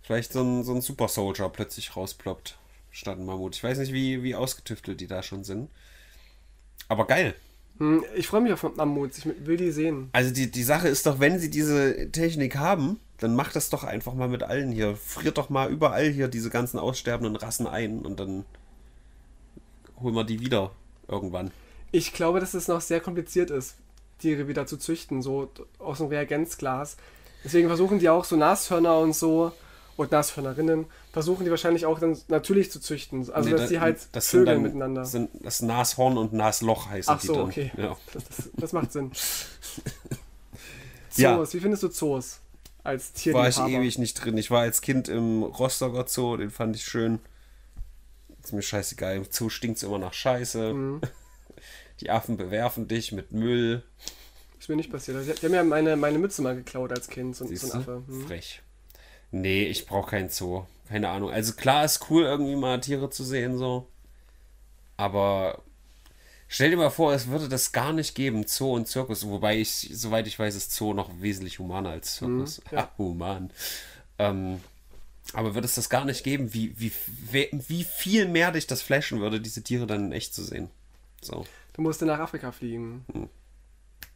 vielleicht so ein, so ein Super Soldier plötzlich rausploppt statt ein Mammut. Ich weiß nicht, wie, wie ausgetüftelt die da schon sind. Aber geil. Hm, Ich freue mich auf Mammuts. Ich will die sehen. Also die, die Sache ist doch, wenn sie diese Technik haben, dann macht das doch einfach mal mit allen hier. Friert doch mal überall hier diese ganzen aussterbenden Rassen ein und dann holen wir die wieder irgendwann. Ich glaube, dass es noch sehr kompliziert ist, Tiere wieder zu züchten, so aus dem Reagenzglas. Deswegen versuchen die auch so Nashörner und so, und Nashörnerinnen, versuchen die wahrscheinlich auch dann natürlich zu züchten. Also, Nee, dass die da- halt das sind vögeln dann, miteinander. Sind das Nashorn und Nasloch heißen Ach die so, dann. okay. Ja. Das, das, das macht Sinn. [laughs] Zoos, Ja. wie findest du Zoos als War ich ewig nicht drin. Ich war als Kind im Rostocker Zoo, den fand ich schön. Ist mir scheißegal. Im Zoo stinkt immer nach Scheiße. Mhm. [laughs] Die Affen bewerfen dich mit Müll. Ist mir nicht passiert. Die, die haben ja meine, meine Mütze mal geklaut als Kind, so, so ein? Affe. Hm. Frech. Nee, ich brauche keinen Zoo. Keine Ahnung. Also klar ist cool, irgendwie mal Tiere zu sehen, so. Aber stell dir mal vor, es würde das gar nicht geben, Zoo und Zirkus. Wobei ich, soweit ich weiß, ist Zoo noch wesentlich humaner als Zirkus. Mhm, ja. [laughs] Human. Ähm, aber würde es das gar nicht geben, wie, wie, wie, viel mehr dich das flashen würde, diese Tiere dann in echt zu sehen. So. Du musst nach Afrika fliegen.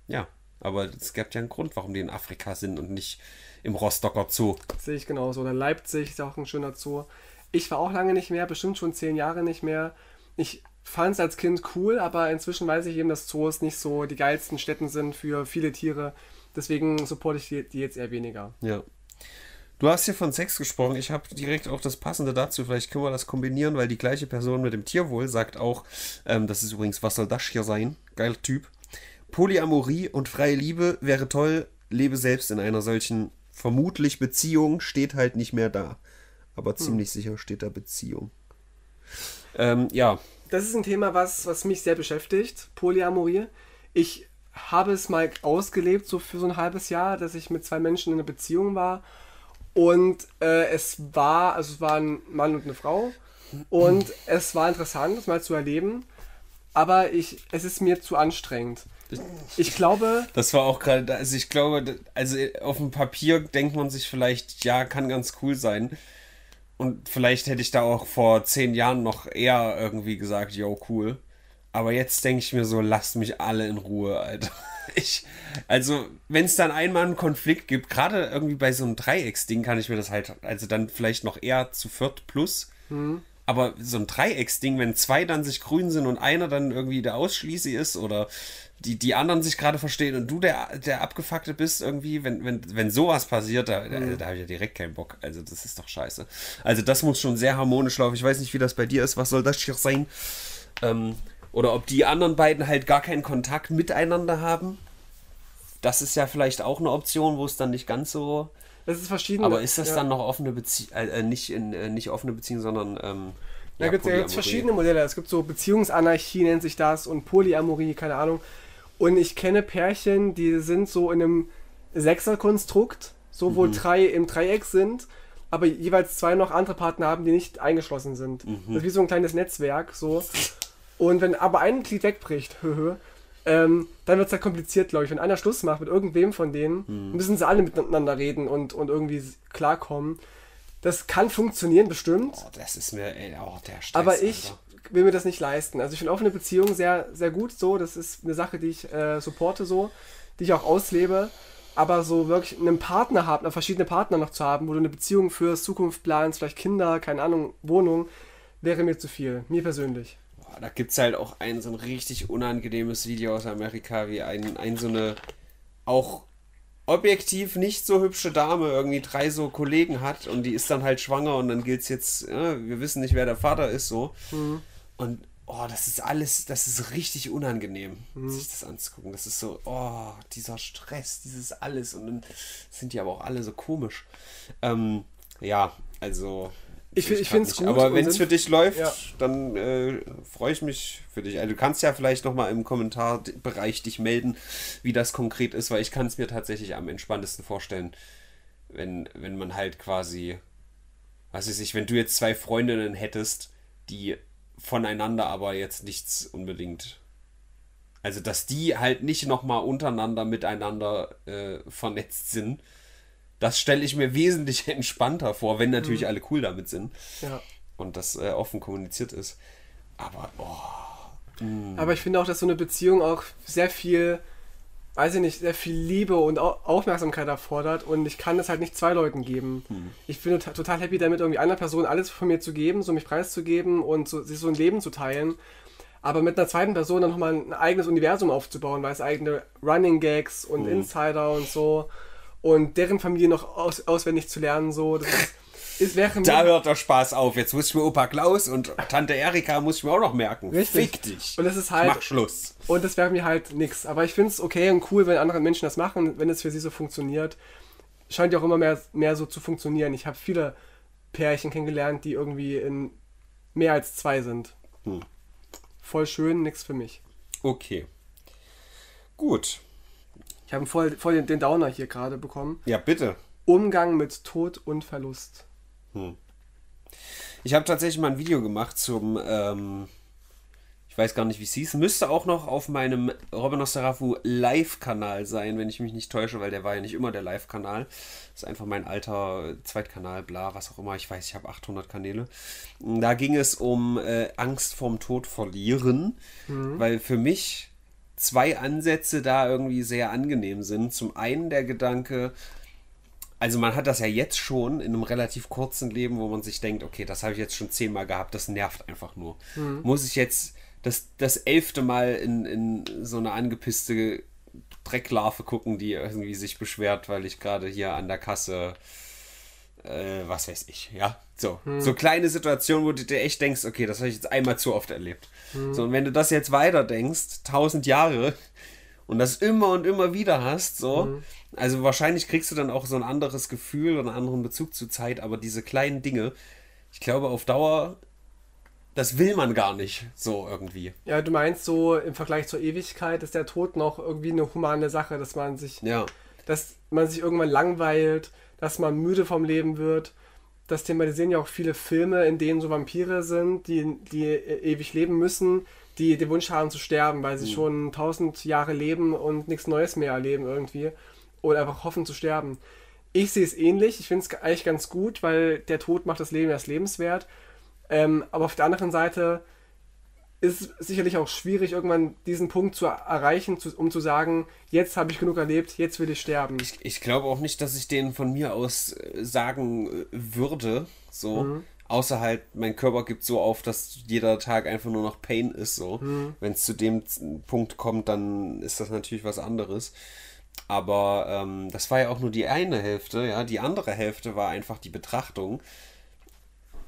Ja. Aber es gibt ja einen Grund, warum die in Afrika sind und nicht im Rostocker Zoo. Sehe ich genauso. Oder Leipzig ist auch ein schöner Zoo. Ich war auch lange nicht mehr, bestimmt schon zehn Jahre nicht mehr. Ich fand es als Kind cool, aber inzwischen weiß ich eben, dass Zoos nicht so die geilsten Städten sind für viele Tiere. Deswegen supporte ich die, die jetzt eher weniger. Ja. Du hast hier von Sex gesprochen. Ich habe direkt auch das Passende dazu. Vielleicht können wir das kombinieren, weil die gleiche Person mit dem Tierwohl sagt auch, ähm, das ist übrigens, was soll das hier sein? Geiler Typ. Polyamorie und freie Liebe wäre toll. Lebe selbst in einer solchen vermutlich Beziehung, steht halt nicht mehr da. Aber ziemlich sicher steht da Beziehung. Ähm, ja, Das ist ein Thema, was, was mich sehr beschäftigt, Polyamorie. Ich habe es mal ausgelebt, so für so ein halbes Jahr, dass ich mit zwei Menschen in einer Beziehung war. Und äh, es war, also es war ein Mann und eine Frau. Und es war interessant, das mal zu erleben. Aber ich, es ist mir zu anstrengend. Ich glaube, Das war auch gerade, also ich glaube, also auf dem Papier denkt man sich vielleicht, ja, kann ganz cool sein. Und vielleicht hätte ich da auch vor zehn Jahren noch eher irgendwie gesagt, yo, cool. Aber jetzt denke ich mir so, lasst mich alle in Ruhe, Alter. [laughs] Ich, also, wenn es dann einmal einen Konflikt gibt, gerade irgendwie bei so einem Dreiecksding kann ich mir das halt, also dann vielleicht noch eher zu viert plus. Aber so ein Dreiecksding, wenn zwei dann sich grün sind und einer dann irgendwie der Ausschließe ist oder die, die anderen sich gerade verstehen und du der, der Abgefuckte bist irgendwie, wenn, wenn, wenn sowas passiert, da, da, da habe ich ja direkt keinen Bock. Also das ist doch scheiße. Also das muss schon sehr harmonisch laufen. Ich weiß nicht, wie das bei dir ist. Was soll das hier sein? Ähm, oder ob die anderen beiden halt gar keinen Kontakt miteinander haben. das ist ja vielleicht auch eine Option, wo es dann nicht ganz so. Das ist verschieden. Aber ist das ja. dann noch offene Beziehung, äh, nicht, in, äh, nicht offene Beziehung, sondern. Ähm, Da gibt es ja jetzt verschiedene Modelle. Es gibt so Beziehungsanarchie, nennt sich das, und Polyamorie, keine Ahnung. Und ich kenne Pärchen, die sind so in einem Sechserkonstrukt, so wo drei im Dreieck sind, aber jeweils zwei noch andere Partner haben, die nicht eingeschlossen sind. Das ist wie so ein kleines Netzwerk, so. Und wenn aber ein Glied wegbricht, [laughs] ähm, dann wird es halt kompliziert, glaube ich. Wenn einer Schluss macht mit irgendwem von denen, müssen sie alle miteinander reden und, und irgendwie klarkommen. Das kann funktionieren, bestimmt. Oh, das ist mir. Ey, oh, der Stress, Aber ich Alter. will mir das nicht leisten. Also ich finde offene Beziehungen sehr, sehr gut so. Das ist eine Sache, die ich äh, supporte so, die ich auch auslebe. Aber so wirklich einen Partner haben, verschiedene Partner noch zu haben, wo du eine Beziehung fürs Zukunft planst, vielleicht Kinder, keine Ahnung, Wohnung, wäre mir zu viel. Mir persönlich. Da gibt es halt auch ein so ein richtig unangenehmes Video aus Amerika, wie ein, ein so eine auch objektiv nicht so hübsche Dame irgendwie drei so Kollegen hat und die ist dann halt schwanger und dann gilt es jetzt, ja, wir wissen nicht, wer der Vater ist, so. Und oh, das ist alles, das ist richtig unangenehm, sich das anzugucken. Das ist so, oh, dieser Stress, dieses alles und dann sind die aber auch alle so komisch. Ähm, ja, also. Ich ich grad find's nicht. gut Aber wenn es für dich läuft, Ja. dann äh, freue ich mich für dich. Also du kannst ja vielleicht nochmal im Kommentarbereich dich melden, wie das konkret ist, weil ich kann es mir tatsächlich am entspanntesten vorstellen, wenn, wenn man halt quasi, was weiß ich, wenn du jetzt zwei Freundinnen hättest, die voneinander aber jetzt nichts unbedingt. Also, dass die halt nicht nochmal untereinander miteinander äh, vernetzt sind, das stelle ich mir wesentlich [laughs] entspannter vor, wenn natürlich alle cool damit sind Ja. und das äh, offen kommuniziert ist. Aber, oh, Aber ich finde auch, dass so eine Beziehung auch sehr viel, weiß ich nicht, sehr viel Liebe und Au- Aufmerksamkeit erfordert und ich kann das halt nicht zwei Leuten geben. Ich bin tot- total happy damit, irgendwie einer Person alles von mir zu geben, so mich preiszugeben und so, sich so ein Leben zu teilen. Aber mit einer zweiten Person dann nochmal ein eigenes Universum aufzubauen, weil es eigene Running Gags und Insider und so und deren Familie noch aus, auswendig zu lernen, so, das ist, ist wäre da hört der Spaß auf. Jetzt muss ich mir Opa Klaus und Tante Erika muss ich mir auch noch merken. Richtig. Fick dich. Und das ist Ich halt- mach Schluss. Und das wäre mir halt nix. Aber ich finde es okay und cool, wenn andere Menschen das machen, wenn es für sie so funktioniert. Scheint ja auch immer mehr, mehr so zu funktionieren. Ich habe viele Pärchen kennengelernt, die irgendwie in mehr als zwei sind. Hm. Voll schön, nix für mich. Okay. Gut. Ich habe voll, voll den, Downer hier gerade bekommen. Ja, bitte. Umgang mit Tod und Verlust. Ich habe tatsächlich mal ein Video gemacht zum, ähm, ich weiß gar nicht, wie es hieß. Müsste auch noch auf meinem Robin Nosferatu Live-Kanal sein, wenn ich mich nicht täusche, weil der war ja nicht immer der Live-Kanal. Das ist einfach mein alter Zweitkanal, bla, was auch immer. Ich weiß, ich habe 800 Kanäle. Da ging es um äh, Angst vorm Tod verlieren, weil für mich zwei Ansätze da irgendwie sehr angenehm sind. Zum einen der Gedanke, also man hat das ja jetzt schon in einem relativ kurzen Leben, wo man sich denkt, okay, das habe ich jetzt schon zehnmal gehabt, das nervt einfach nur. Muss ich jetzt das, das elfte Mal in, in so eine angepisste Drecklarve gucken, die irgendwie sich beschwert, weil ich gerade hier an der Kasse, äh, was weiß ich, ja, so. So kleine Situationen, wo du dir echt denkst, okay, das habe ich jetzt einmal zu oft erlebt. So, und wenn du das jetzt weiter denkst, tausend Jahre, und das immer und immer wieder hast, so, also wahrscheinlich kriegst du dann auch so ein anderes Gefühl oder einen anderen Bezug zur Zeit, aber diese kleinen Dinge, ich glaube auf Dauer, das will man gar nicht, so irgendwie. Ja, du meinst so im Vergleich zur Ewigkeit ist der Tod noch irgendwie eine humane Sache, dass man sich Ja. Dass man sich irgendwann langweilt, dass man müde vom Leben wird. Das thematisieren ja auch viele Filme, in denen so Vampire sind, die, die ewig leben müssen, die den Wunsch haben zu sterben, weil sie schon tausend Jahre leben und nichts Neues mehr erleben irgendwie. Oder einfach hoffen zu sterben. Ich sehe es ähnlich. Ich finde es eigentlich ganz gut, weil der Tod macht das Leben erst lebenswert. Ähm, aber auf der anderen Seite ist sicherlich auch schwierig, irgendwann diesen Punkt zu erreichen, zu, um zu sagen, jetzt habe ich genug erlebt, jetzt will ich sterben. Ich, ich glaube auch nicht, dass ich den von mir aus äh, sagen äh, würde, so. Außer halt, mein Körper gibt so auf, dass jeder Tag einfach nur noch Pain ist, so. Wenn es zu dem Punkt kommt, dann ist das natürlich was anderes. Aber ähm, das war ja auch nur die eine Hälfte, ja. Die andere Hälfte war einfach die Betrachtung.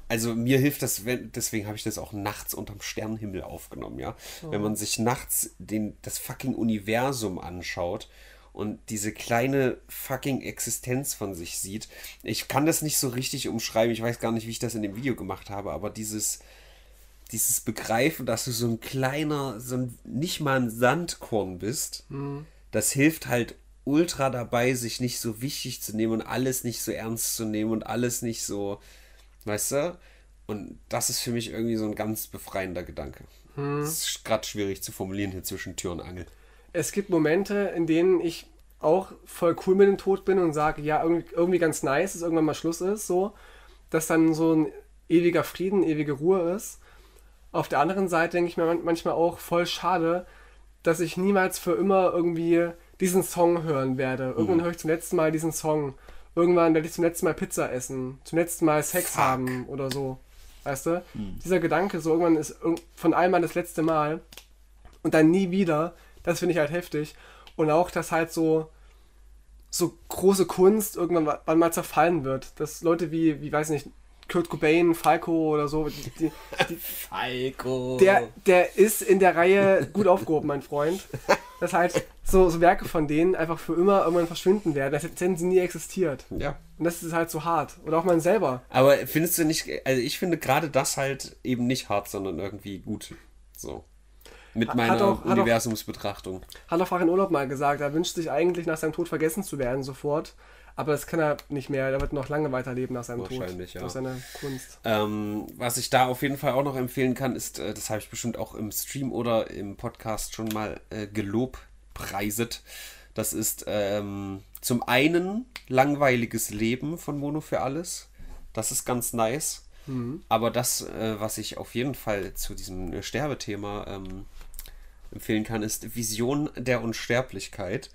Also mir hilft das, wenn, deswegen habe ich das auch nachts unterm Sternenhimmel aufgenommen, ja. Wenn man sich nachts den, das fucking Universum anschaut und diese kleine fucking Existenz von sich sieht. Ich kann das nicht so richtig umschreiben. Ich weiß gar nicht, wie ich das in dem Video gemacht habe, aber dieses, dieses Begreifen, dass du so ein kleiner, so ein, nicht mal ein Sandkorn bist, Mhm. das hilft halt ultra dabei, sich nicht so wichtig zu nehmen und alles nicht so ernst zu nehmen und alles nicht so, weißt du? Und das ist für mich irgendwie so ein ganz befreiender Gedanke. Mhm. Das ist gerade schwierig zu formulieren hier zwischen Tür und Angel. Es gibt Momente, in denen ich auch voll cool mit dem Tod bin und sage, ja, irgendwie, ganz nice, dass irgendwann mal Schluss ist, so, dass dann so ein ewiger Frieden, ewige Ruhe ist. Auf der anderen Seite denke ich mir man- manchmal auch voll schade, dass ich niemals für immer irgendwie diesen Song hören werde. Irgendwann höre ich zum letzten Mal diesen Song. Irgendwann werde ich zum letzten Mal Pizza essen, zum letzten Mal Sex Fuck. haben oder so. Weißt du? Dieser Gedanke, so irgendwann ist von einmal das letzte Mal und dann nie wieder, das finde ich halt heftig. Und auch, dass halt so, so große Kunst irgendwann wa- wann mal zerfallen wird. Dass Leute wie, wie weiß nicht, Kurt Cobain, Falco oder so, die, die, die, [laughs] Falco. der, der ist in der Reihe gut aufgehoben, mein Freund. [laughs] Dass halt so, so Werke von denen einfach für immer irgendwann verschwinden werden, als hätten sie nie existiert. Ja. Und das ist halt so hart. Oder auch man selber. Aber findest du nicht, also ich finde gerade das halt eben nicht hart, sondern irgendwie gut. So. Mit meiner hat auch- Universumsbetrachtung. Hat auch Fach in Urlaub mal gesagt, er wünscht sich eigentlich nach seinem Tod vergessen zu werden sofort. Aber das kann er nicht mehr. Er wird noch lange weiterleben nach seinem Tod. Wahrscheinlich, ja. Durch seine Kunst. Ähm, was ich da auf jeden Fall auch noch empfehlen kann, ist, äh, das habe ich bestimmt auch im Stream oder im Podcast schon mal äh, gelobpreiset. Das ist ähm, zum einen langweiliges Leben von Mono für alles. Das ist ganz nice. Aber das, äh, was ich auf jeden Fall zu diesem äh, Sterbethema ähm, empfehlen kann, ist Vision der Unsterblichkeit.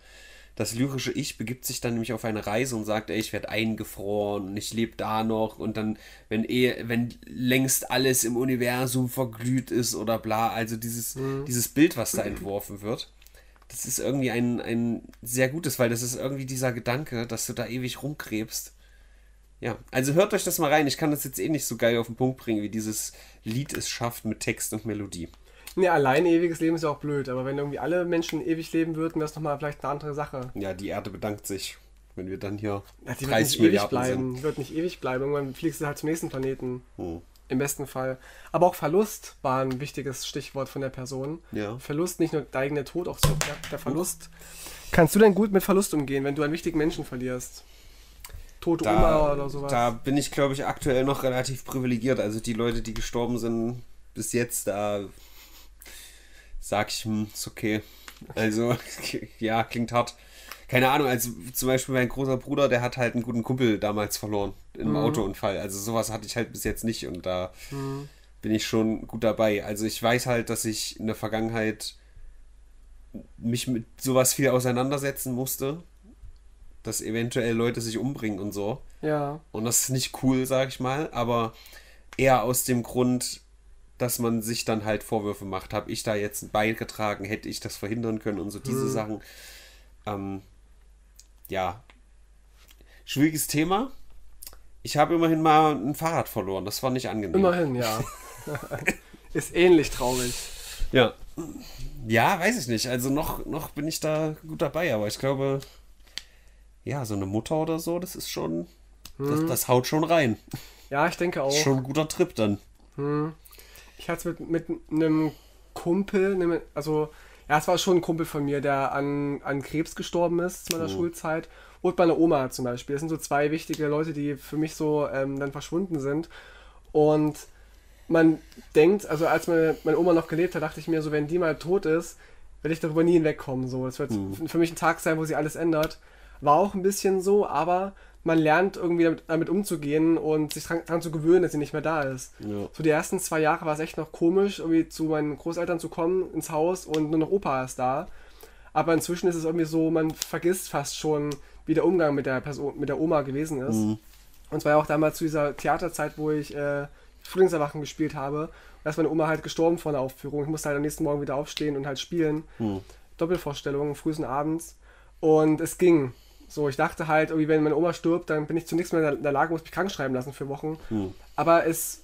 Das lyrische Ich begibt sich dann nämlich auf eine Reise und sagt, ey, ich werde eingefroren und ich lebe da noch und dann, wenn eh, wenn längst alles im Universum verglüht ist oder bla, also dieses, dieses Bild, was da entworfen wird, das ist irgendwie ein, ein sehr gutes, weil das ist irgendwie dieser Gedanke, dass du da ewig rumkrebst. Ja, also hört euch das mal rein. Ich kann das jetzt eh nicht so geil auf den Punkt bringen, wie dieses Lied es schafft mit Text und Melodie. [laughs] Nee, allein ewiges Leben ist ja auch blöd. Aber wenn irgendwie alle Menschen ewig leben würden, wäre es nochmal vielleicht eine andere Sache. Ja, die Erde bedankt sich, wenn wir dann hier Ja, die wird 30 nicht ewig bleiben. Die wird nicht ewig bleiben. Irgendwann fliegst du halt zum nächsten Planeten. Hm. Im besten Fall. Aber auch Verlust war ein wichtiges Stichwort von der Person. Ja. Verlust, nicht nur der eigene Tod, auch so, ja, der Verlust. Kannst du denn gut mit Verlust umgehen, wenn du einen wichtigen Menschen verlierst? Tote Oma Da, oder sowas? da bin ich, glaube ich, aktuell noch relativ privilegiert. Also die Leute, die gestorben sind bis jetzt, da sag ich, hm, ist okay. Also, [laughs] ja, klingt hart. Keine Ahnung, also zum Beispiel mein großer Bruder, der hat halt einen guten Kumpel damals verloren im Mhm. Autounfall. Also sowas hatte ich halt bis jetzt nicht und da bin ich schon gut dabei. Also ich weiß halt, dass ich in der Vergangenheit mich mit sowas viel auseinandersetzen musste, dass eventuell Leute sich umbringen und so. ja. Und das ist nicht cool, sag ich mal, aber eher aus dem Grund, dass man sich dann halt Vorwürfe macht. Habe ich da jetzt beigetragen, hätte ich das verhindern können und so diese Sachen. Ähm, ja. Schwieriges Thema. Ich habe immerhin mal ein Fahrrad verloren. Das war nicht angenehm. Immerhin, ja. [laughs] ist ähnlich traurig. Ja. Ja, weiß ich nicht. Also noch, noch bin ich da gut dabei, aber ich glaube, ja, so eine Mutter oder so, das ist schon. Das, das haut schon rein. Ja, ich denke auch. Schon ein guter Trip dann. Ich hatte es mit, mit einem Kumpel, einem- also ja, es war schon ein Kumpel von mir, der an, an Krebs gestorben ist zu meiner Schulzeit. Und meine Oma zum Beispiel. Das sind so zwei wichtige Leute, die für mich so ähm, dann verschwunden sind. Und man denkt, also als meine, meine Oma noch gelebt hat, dachte ich mir so, wenn die mal tot ist, werde ich darüber nie hinwegkommen. So. Das wird für mich ein Tag sein, wo sie alles ändert. War auch ein bisschen so, aber man lernt irgendwie damit, damit umzugehen und sich dran, dran zu gewöhnen, dass sie nicht mehr da ist. Ja. So die ersten zwei Jahre war es echt noch komisch, irgendwie zu meinen Großeltern zu kommen ins Haus und nur noch Opa ist da. Aber inzwischen ist es irgendwie so, man vergisst fast schon, wie der Umgang mit der Person, mit der Oma gewesen ist. Und zwar ja auch damals zu dieser Theaterzeit, wo ich äh, Frühlingserwachen gespielt habe. Da ist meine Oma halt gestorben vor einer Aufführung. Ich musste halt am nächsten Morgen wieder aufstehen und halt spielen. Doppelvorstellungen, frühen abends. Und es ging. So, ich dachte halt, irgendwie, wenn meine Oma stirbt, dann bin ich zunächst mal in der- in der Lage, muss mich krank schreiben lassen für Wochen. Aber es,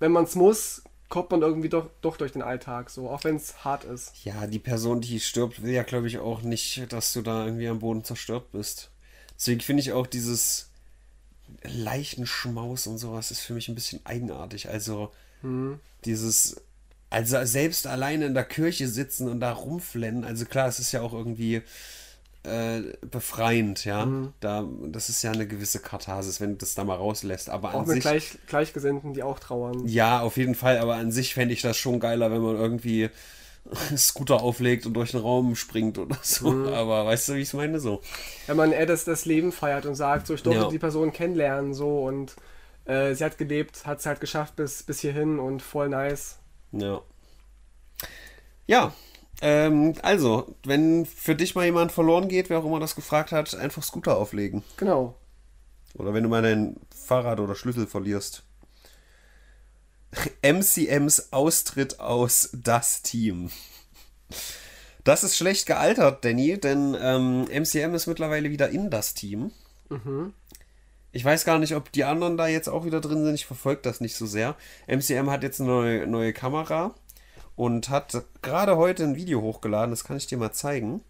wenn man es muss, kommt man irgendwie doch, doch durch den Alltag, so, auch wenn es hart ist. Ja, die Person, die stirbt, will ja, glaube ich, auch nicht, dass du da irgendwie am Boden zerstört bist. Deswegen finde ich auch dieses Leichenschmaus und sowas ist für mich ein bisschen eigenartig. Also dieses, also selbst alleine in der Kirche sitzen und da rumflennen, also klar, es ist ja auch irgendwie äh, befreiend, ja. Da, das ist ja eine gewisse Katharsis, wenn du das da mal rauslässt. Aber Auch an mit sich. Gleich, Gleichgesinnten, die auch trauern. Ja, auf jeden Fall, aber an sich fände ich das schon geiler, wenn man irgendwie [laughs] Scooter auflegt und durch den Raum springt oder so. Mhm. Aber weißt du, wie ich es meine? So. Wenn man eher das, das Leben feiert und sagt, so, ich durfte Ja. die Person kennenlernen, so, und äh, sie hat gelebt, hat es halt geschafft bis, bis hierhin und voll nice. Ja. Ja. Ähm, also, wenn für dich mal jemand verloren geht, wer auch immer das gefragt hat, einfach Scooter auflegen. Genau. Oder wenn du mal dein Fahrrad oder Schlüssel verlierst. [laughs] MCMs Austritt aus das Team. Das ist schlecht gealtert, Danny, denn ähm, MCM ist mittlerweile wieder in das Team. Ich weiß gar nicht, ob die anderen da jetzt auch wieder drin sind. Ich verfolge das nicht so sehr. MCM hat jetzt eine neue, neue Kamera und hat gerade heute ein Video hochgeladen. Das kann ich dir mal zeigen.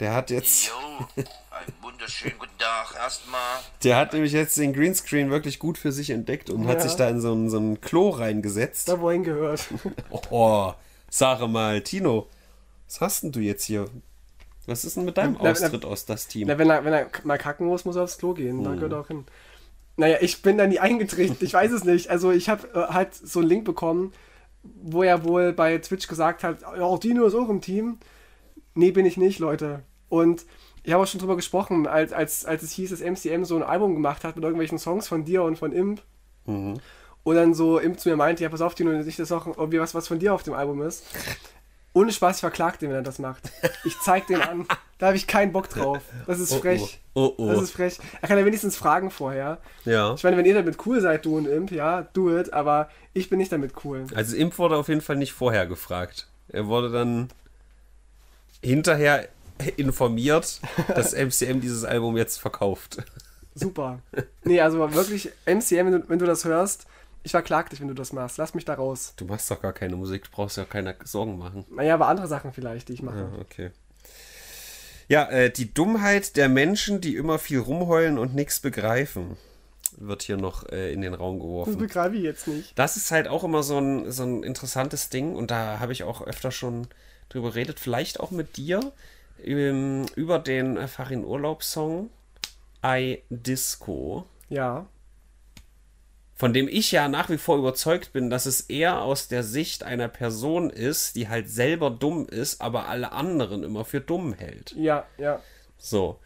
Der hat jetzt. Jo, einen wunderschönen guten Tag erstmal. Der hat nämlich jetzt den Greenscreen wirklich gut für sich entdeckt und hat Ja. sich da in so ein, so ein Klo reingesetzt. Da wohin gehört. [laughs] Oh, sage mal, Tino, was hast denn du jetzt hier? Was ist denn mit deinem Na, na, Austritt aus das Team? Na, wenn, er, wenn er mal kacken muss, muss er aufs Klo gehen. Mhm. Da gehört er auch hin. Naja, ich bin da nie [laughs] eingetreten. Ich weiß es nicht. Also, ich habe äh, halt so einen Link bekommen, wo er wohl bei Twitch gesagt hat: Ja, Dino ist auch im Team. Nee, bin ich nicht, Leute. Und ich habe auch schon drüber gesprochen, als, als, als es hieß, dass MCM so ein Album gemacht hat mit irgendwelchen Songs von dir und von Imp. Mhm. Und dann so Imp zu mir meinte: Ja, pass auf, Dino, nicht, dass auch irgendwie was, was von dir auf dem Album ist. Ohne Spaß, ich verklag den, wenn er das macht. Ich zeig den an. Da habe ich keinen Bock drauf. Das ist Oh, frech. oh. Oh, oh. Das ist frech. Er kann ja wenigstens fragen vorher. ja. Ich meine, wenn ihr damit cool seid, du und Imp, ja, do it, aber ich bin nicht damit cool. Also Imp wurde auf jeden Fall nicht vorher gefragt. Er wurde dann hinterher informiert, dass [laughs] MCM dieses Album jetzt verkauft. Super. Nee, also wirklich, MCM, wenn du, wenn du das hörst, ich verklag dich, wenn du das machst. Lass mich da raus. Du machst doch gar keine Musik, du brauchst ja keine Sorgen machen. Naja, aber andere Sachen vielleicht, die ich mache. Ja, okay. Ja, äh, die Dummheit der Menschen, die immer viel rumheulen und nichts begreifen, wird hier noch äh, in den Raum Das geworfen. begreife ich jetzt nicht. Das ist halt auch immer so ein, so ein interessantes Ding und da habe ich auch öfter schon drüber geredet, vielleicht auch mit dir, ähm, über den äh, Farin Urlaub Song I Disco, Ja. Von dem ich ja nach wie vor überzeugt bin, dass es eher aus der Sicht einer Person ist, die halt selber dumm ist, aber alle anderen immer für dumm hält. Ja, ja. So.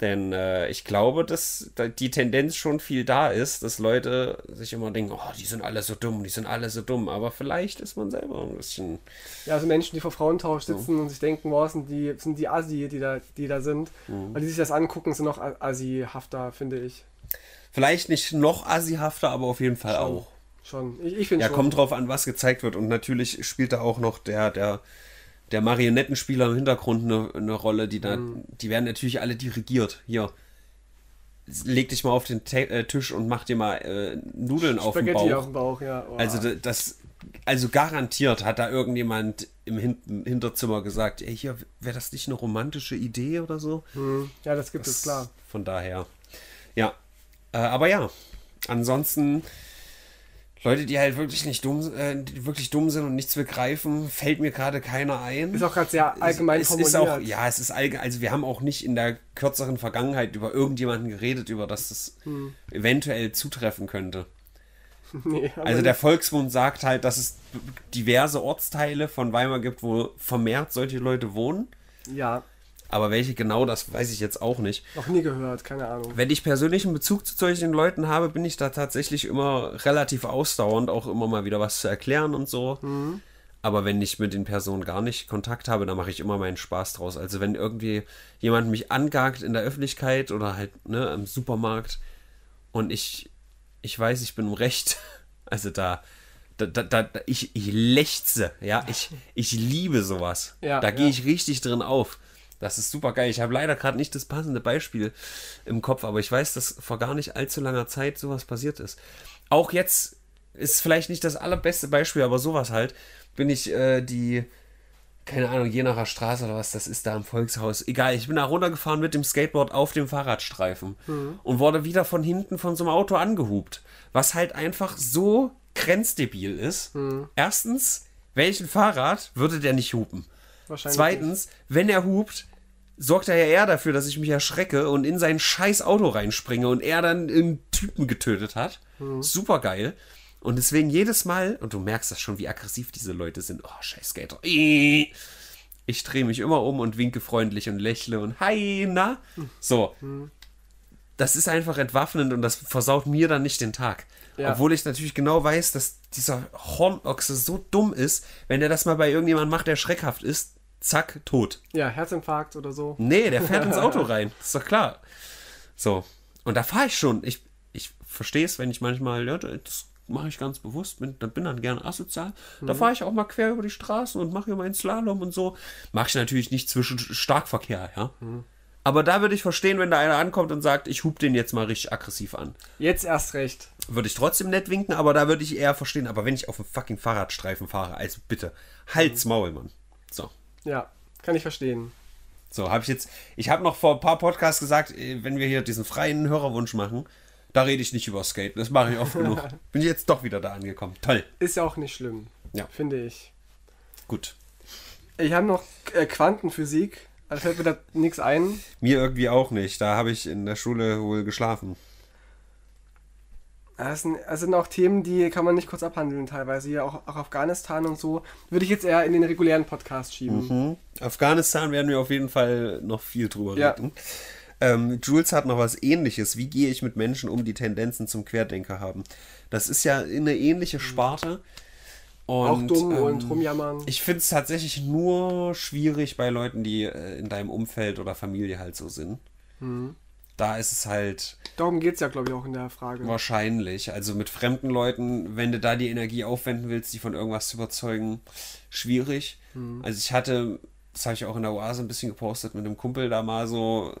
Denn äh, ich glaube, dass da die Tendenz schon viel da ist, dass Leute sich immer denken, oh, die sind alle so dumm, die sind alle so dumm. Aber vielleicht ist man selber ein bisschen. Ja, also Menschen, die vor Frauentausch sitzen und sich denken, wow, sind die, sind die Assi, die da, die da sind. Mhm. Weil die sich das angucken, sind noch Assi-hafter, finde ich. Vielleicht nicht noch assihafter, aber auf jeden Fall auch. Schon. Ich, ich finde Ja, schon. kommt drauf an, was gezeigt wird. Und natürlich spielt da auch noch der, der, der Marionettenspieler im Hintergrund eine, eine Rolle, die da, Mhm. die werden natürlich alle dirigiert. Hier. Leg dich mal auf den Te äh, Tisch und mach dir mal äh, Nudeln auf den auf dem Bauch, ja. Oh. Also das, also garantiert hat da irgendjemand im Hin Hinterzimmer gesagt, ey, hier wäre das nicht eine romantische Idee oder so. Hm, ja, das gibt es, klar. Von daher, ja. Äh, aber ja, ansonsten Leute, die halt wirklich nicht dumm, äh, wirklich dumm sind und nichts begreifen, fällt mir gerade keiner ein. Ist auch gerade sehr allgemein es, es formuliert. ist auch, ja, es ist allgemein, also wir haben auch nicht in der kürzeren Vergangenheit über irgendjemanden geredet, über das das Hm. eventuell zutreffen könnte. [laughs] Nee, Also der Volksmund sagt halt, dass es diverse Ortsteile von Weimar gibt, wo vermehrt solche Leute wohnen. Ja, Aber welche genau, das weiß ich jetzt auch nicht. noch nie gehört, keine Ahnung. Wenn ich persönlichen Bezug zu solchen Leuten habe, bin ich da tatsächlich immer relativ ausdauernd, auch immer mal wieder was zu erklären und so. Aber wenn ich mit den Personen gar nicht Kontakt habe, dann mache ich immer meinen Spaß draus. Also wenn irgendwie jemand mich angagt in der Öffentlichkeit oder halt ne, im Supermarkt und ich, ich weiß, ich bin im Recht, [laughs] also da, da, da, da ich, ich lechze, ja, ich, ich liebe sowas. Ja, da gehe ja. ich richtig drin auf. Das ist super geil. Ich habe leider gerade nicht das passende Beispiel im Kopf, aber ich weiß, dass vor gar nicht allzu langer Zeit sowas passiert ist. Auch jetzt ist vielleicht nicht das allerbeste Beispiel, aber sowas halt, bin ich äh, die, keine Ahnung, Jenacher Straße oder was das ist da im Volkshaus. Egal, ich bin da runtergefahren mit dem Skateboard auf dem Fahrradstreifen und wurde wieder von hinten von so einem Auto angehupt. Was halt einfach so grenzdebil ist. Erstens, welchen Fahrrad würde der nicht hupen? Wahrscheinlich Zweitens, wenn er hupt, sorgt er ja eher dafür, dass ich mich erschrecke und in sein scheiß Auto reinspringe und er dann einen Typen getötet hat. Super geil. Und deswegen jedes Mal, und du merkst das schon, wie aggressiv diese Leute sind. Oh, scheiß Skater. Ich drehe mich immer um und winke freundlich und lächle und hi, na? So. Das ist einfach entwaffnend und das versaut mir dann nicht den Tag. Ja. Obwohl ich natürlich genau weiß, dass dieser Hornochse so dumm ist, wenn er das mal bei irgendjemandem macht, der schreckhaft ist, zack, tot. Ja, Herzinfarkt oder so. Nee, der fährt ins Auto [laughs] rein. Ist doch klar. So. Und da fahre ich schon. Ich, ich verstehe es, wenn ich manchmal, ja, das mache ich ganz bewusst, bin, dann bin dann gerne asozial. Da fahre ich auch mal quer über die Straßen und mache hier meinen Slalom und so. Mache ich natürlich nicht zwischen Starkverkehr, ja. Aber da würde ich verstehen, wenn da einer ankommt und sagt, ich hub den jetzt mal richtig aggressiv an. Jetzt erst recht. Würde ich trotzdem nett winken, aber da würde ich eher verstehen. Aber wenn ich auf dem fucking Fahrradstreifen fahre, also bitte, halt's Maul, Mann. So. Ja, kann ich verstehen. So, habe ich jetzt. Ich habe noch vor ein paar Podcasts gesagt, äh, wenn wir hier diesen freien Hörerwunsch machen, da rede ich nicht über Skate. Das mache ich oft genug. [laughs] Bin ich jetzt doch wieder da angekommen. Toll. Ist ja auch nicht schlimm. Ja. Finde ich. Gut. Ich habe noch äh, Quantenphysik. Da fällt mir da nichts ein. Mir irgendwie auch nicht. Da habe ich in der Schule wohl geschlafen. Das sind, das sind auch Themen, die kann man nicht kurz abhandeln teilweise. Hier auch, auch Afghanistan und so. Würde ich jetzt eher in den regulären Podcast schieben. Hm? Afghanistan werden wir auf jeden Fall noch viel drüber Ja. reden. Ähm, Jules hat noch was ähnliches. Wie gehe ich mit Menschen um, die Tendenzen zum Querdenker haben? Das ist ja eine ähnliche Sparte. Und, auch dumm ähm, und rumjammern. Ich finde es tatsächlich nur schwierig bei Leuten, die äh, in deinem Umfeld oder Familie halt so sind. Mhm. Da ist es halt Darum geht es ja, glaube ich, auch in der Frage. wahrscheinlich. Also mit fremden Leuten, wenn du da die Energie aufwenden willst, die von irgendwas zu überzeugen, schwierig. Also ich hatte, das habe ich auch in der Oase ein bisschen gepostet, mit einem Kumpel da mal so,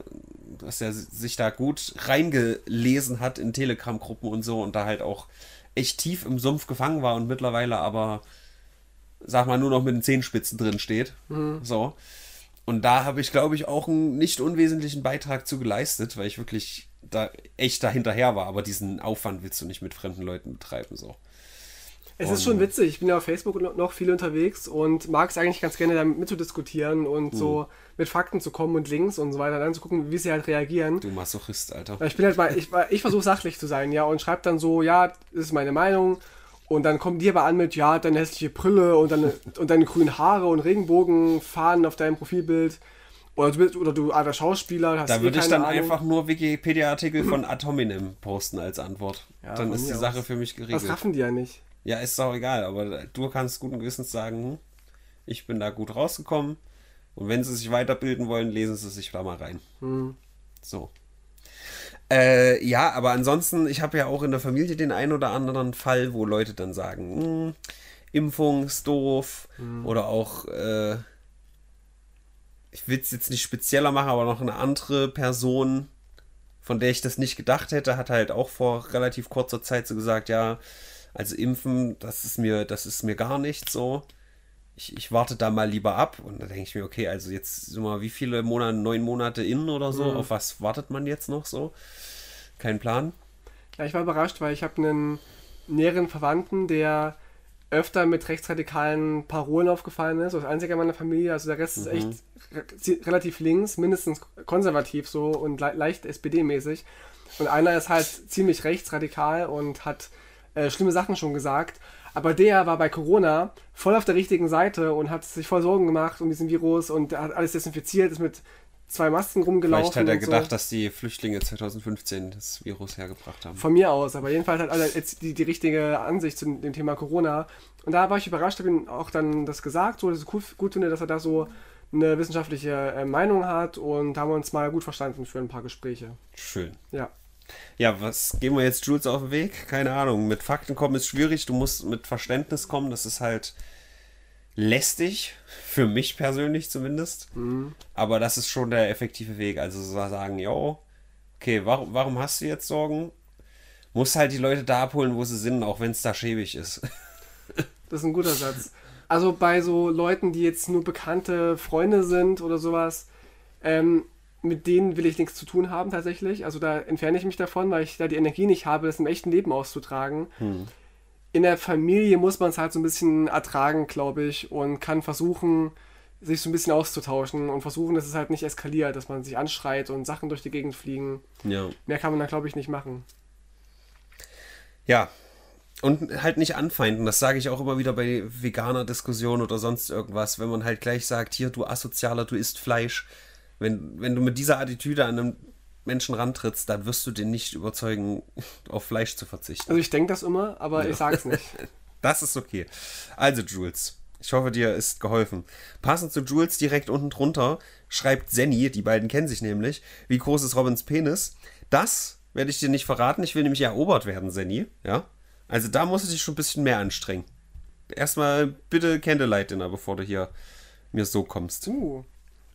dass er sich da gut reingelesen hat in Telegram-Gruppen und so und da halt auch echt tief im Sumpf gefangen war und mittlerweile aber, sag mal, nur noch mit den Zehenspitzen drin steht. So. Und da habe ich, glaube ich, auch einen nicht unwesentlichen Beitrag zu geleistet, weil ich wirklich da echt dahinterher war. Aber diesen Aufwand willst du nicht mit fremden Leuten betreiben. So. Es ist schon witzig. Ich bin ja auf Facebook noch- viel unterwegs und mag es eigentlich ganz gerne damit mitzudiskutieren und Hm. so mit Fakten zu kommen und Links und so weiter, dann zu gucken, wie sie halt reagieren. Du Masochist, Alter. Ich bin halt mal, ich, [laughs] ich versuche sachlich zu sein, ja, und schreibe dann so, ja, das ist meine Meinung. Und dann kommen die aber an mit, ja, deine hässliche Brille und deine, und deine grünen Haare und Regenbogenfahnen auf deinem Profilbild. Oder du bist, oder du alter Schauspieler, hast Da würde ich dann Ahnung. einfach nur Wikipedia-Artikel von Atominem posten als Antwort. Ja, dann ist die Sache aus. für mich Das geregelt. raffen die ja nicht. Ja, ist doch egal, aber du kannst guten Gewissens sagen, hm, ich bin da gut rausgekommen. Und wenn sie sich weiterbilden wollen, lesen sie sich da mal rein. Hm. So. Äh, ja, aber ansonsten, ich habe ja auch in der Familie den einen oder anderen Fall, wo Leute dann sagen, hm, Impfung ist doof. Oder auch, äh, ich will es jetzt nicht spezieller machen, aber noch eine andere Person, von der ich das nicht gedacht hätte, hat halt auch vor relativ kurzer Zeit so gesagt, ja, also impfen, das ist mir, das ist mir gar nicht so. Ich, ich warte da mal lieber ab. Und da denke ich mir, okay, also jetzt sind wir wie viele Monate, neun Monate innen oder so, auf was wartet man jetzt noch so? Kein Plan. Ja, ich war überrascht, weil ich habe einen näheren Verwandten, der öfter mit rechtsradikalen Parolen aufgefallen ist. Das einzige in meiner Familie. Also der Rest ist echt re relativ links, mindestens konservativ so und le leicht SPD-mäßig. Und einer ist halt ziemlich rechtsradikal und hat äh, schlimme Sachen schon gesagt. Aber der war bei Corona voll auf der richtigen Seite und hat sich voll Sorgen gemacht um diesen Virus und hat alles desinfiziert, ist mit zwei Masken rumgelaufen. Vielleicht hat er und so. gedacht, dass die Flüchtlinge 2015 das Virus hergebracht haben. Von mir aus, aber jedenfalls hat er jetzt die, die richtige Ansicht zu dem Thema Corona. Und da war ich überrascht, habe ihm auch dann das gesagt, so dass ich cool, gut finde, dass er da so eine wissenschaftliche äh, Meinung hat und da haben wir uns mal gut verstanden für ein paar Gespräche. Schön. Ja. Ja, was gehen wir jetzt Jules auf den Weg? Keine Ahnung. Mit Fakten kommen ist schwierig. Du musst mit Verständnis kommen. Das ist halt lästig. Für mich persönlich zumindest. Aber das ist schon der effektive Weg. Also so sagen, yo, okay, warum, warum hast du jetzt Sorgen? Muss halt die Leute da abholen, wo sie sind, auch wenn es da schäbig ist. [laughs] Das ist ein guter Satz. Also bei so Leuten, die jetzt nur bekannte Freunde sind oder sowas, ähm, mit denen will ich nichts zu tun haben tatsächlich. Also da entferne ich mich davon, weil ich da die Energie nicht habe, das im echten Leben auszutragen. In der Familie muss man es halt so ein bisschen ertragen, glaube ich, und kann versuchen, sich so ein bisschen auszutauschen und versuchen, dass es halt nicht eskaliert, dass man sich anschreit und Sachen durch die Gegend fliegen. Ja. Mehr kann man da, glaube ich, nicht machen. Ja. Und halt nicht anfeinden. Das sage ich auch immer wieder bei Veganer-Diskussionen oder sonst irgendwas. Wenn man halt gleich sagt, hier, du Asozialer, du isst Fleisch. Wenn, wenn du mit dieser Attitüde an einen Menschen rantrittst, dann wirst du den nicht überzeugen, [laughs] auf Fleisch zu verzichten. Also ich denke das immer, aber ich sag's nicht. [laughs] Das ist okay. Also, Jules, ich hoffe, dir ist geholfen. Passend zu Jules direkt unten drunter schreibt Senny, die beiden kennen sich nämlich, wie groß ist Robins Penis? Das werde ich dir nicht verraten. Ich will nämlich erobert werden, Senny. Ja? Also da muss ich dich schon ein bisschen mehr anstrengen. Erstmal bitte Candlelight Dinner, bevor du hier mir so kommst. Uh,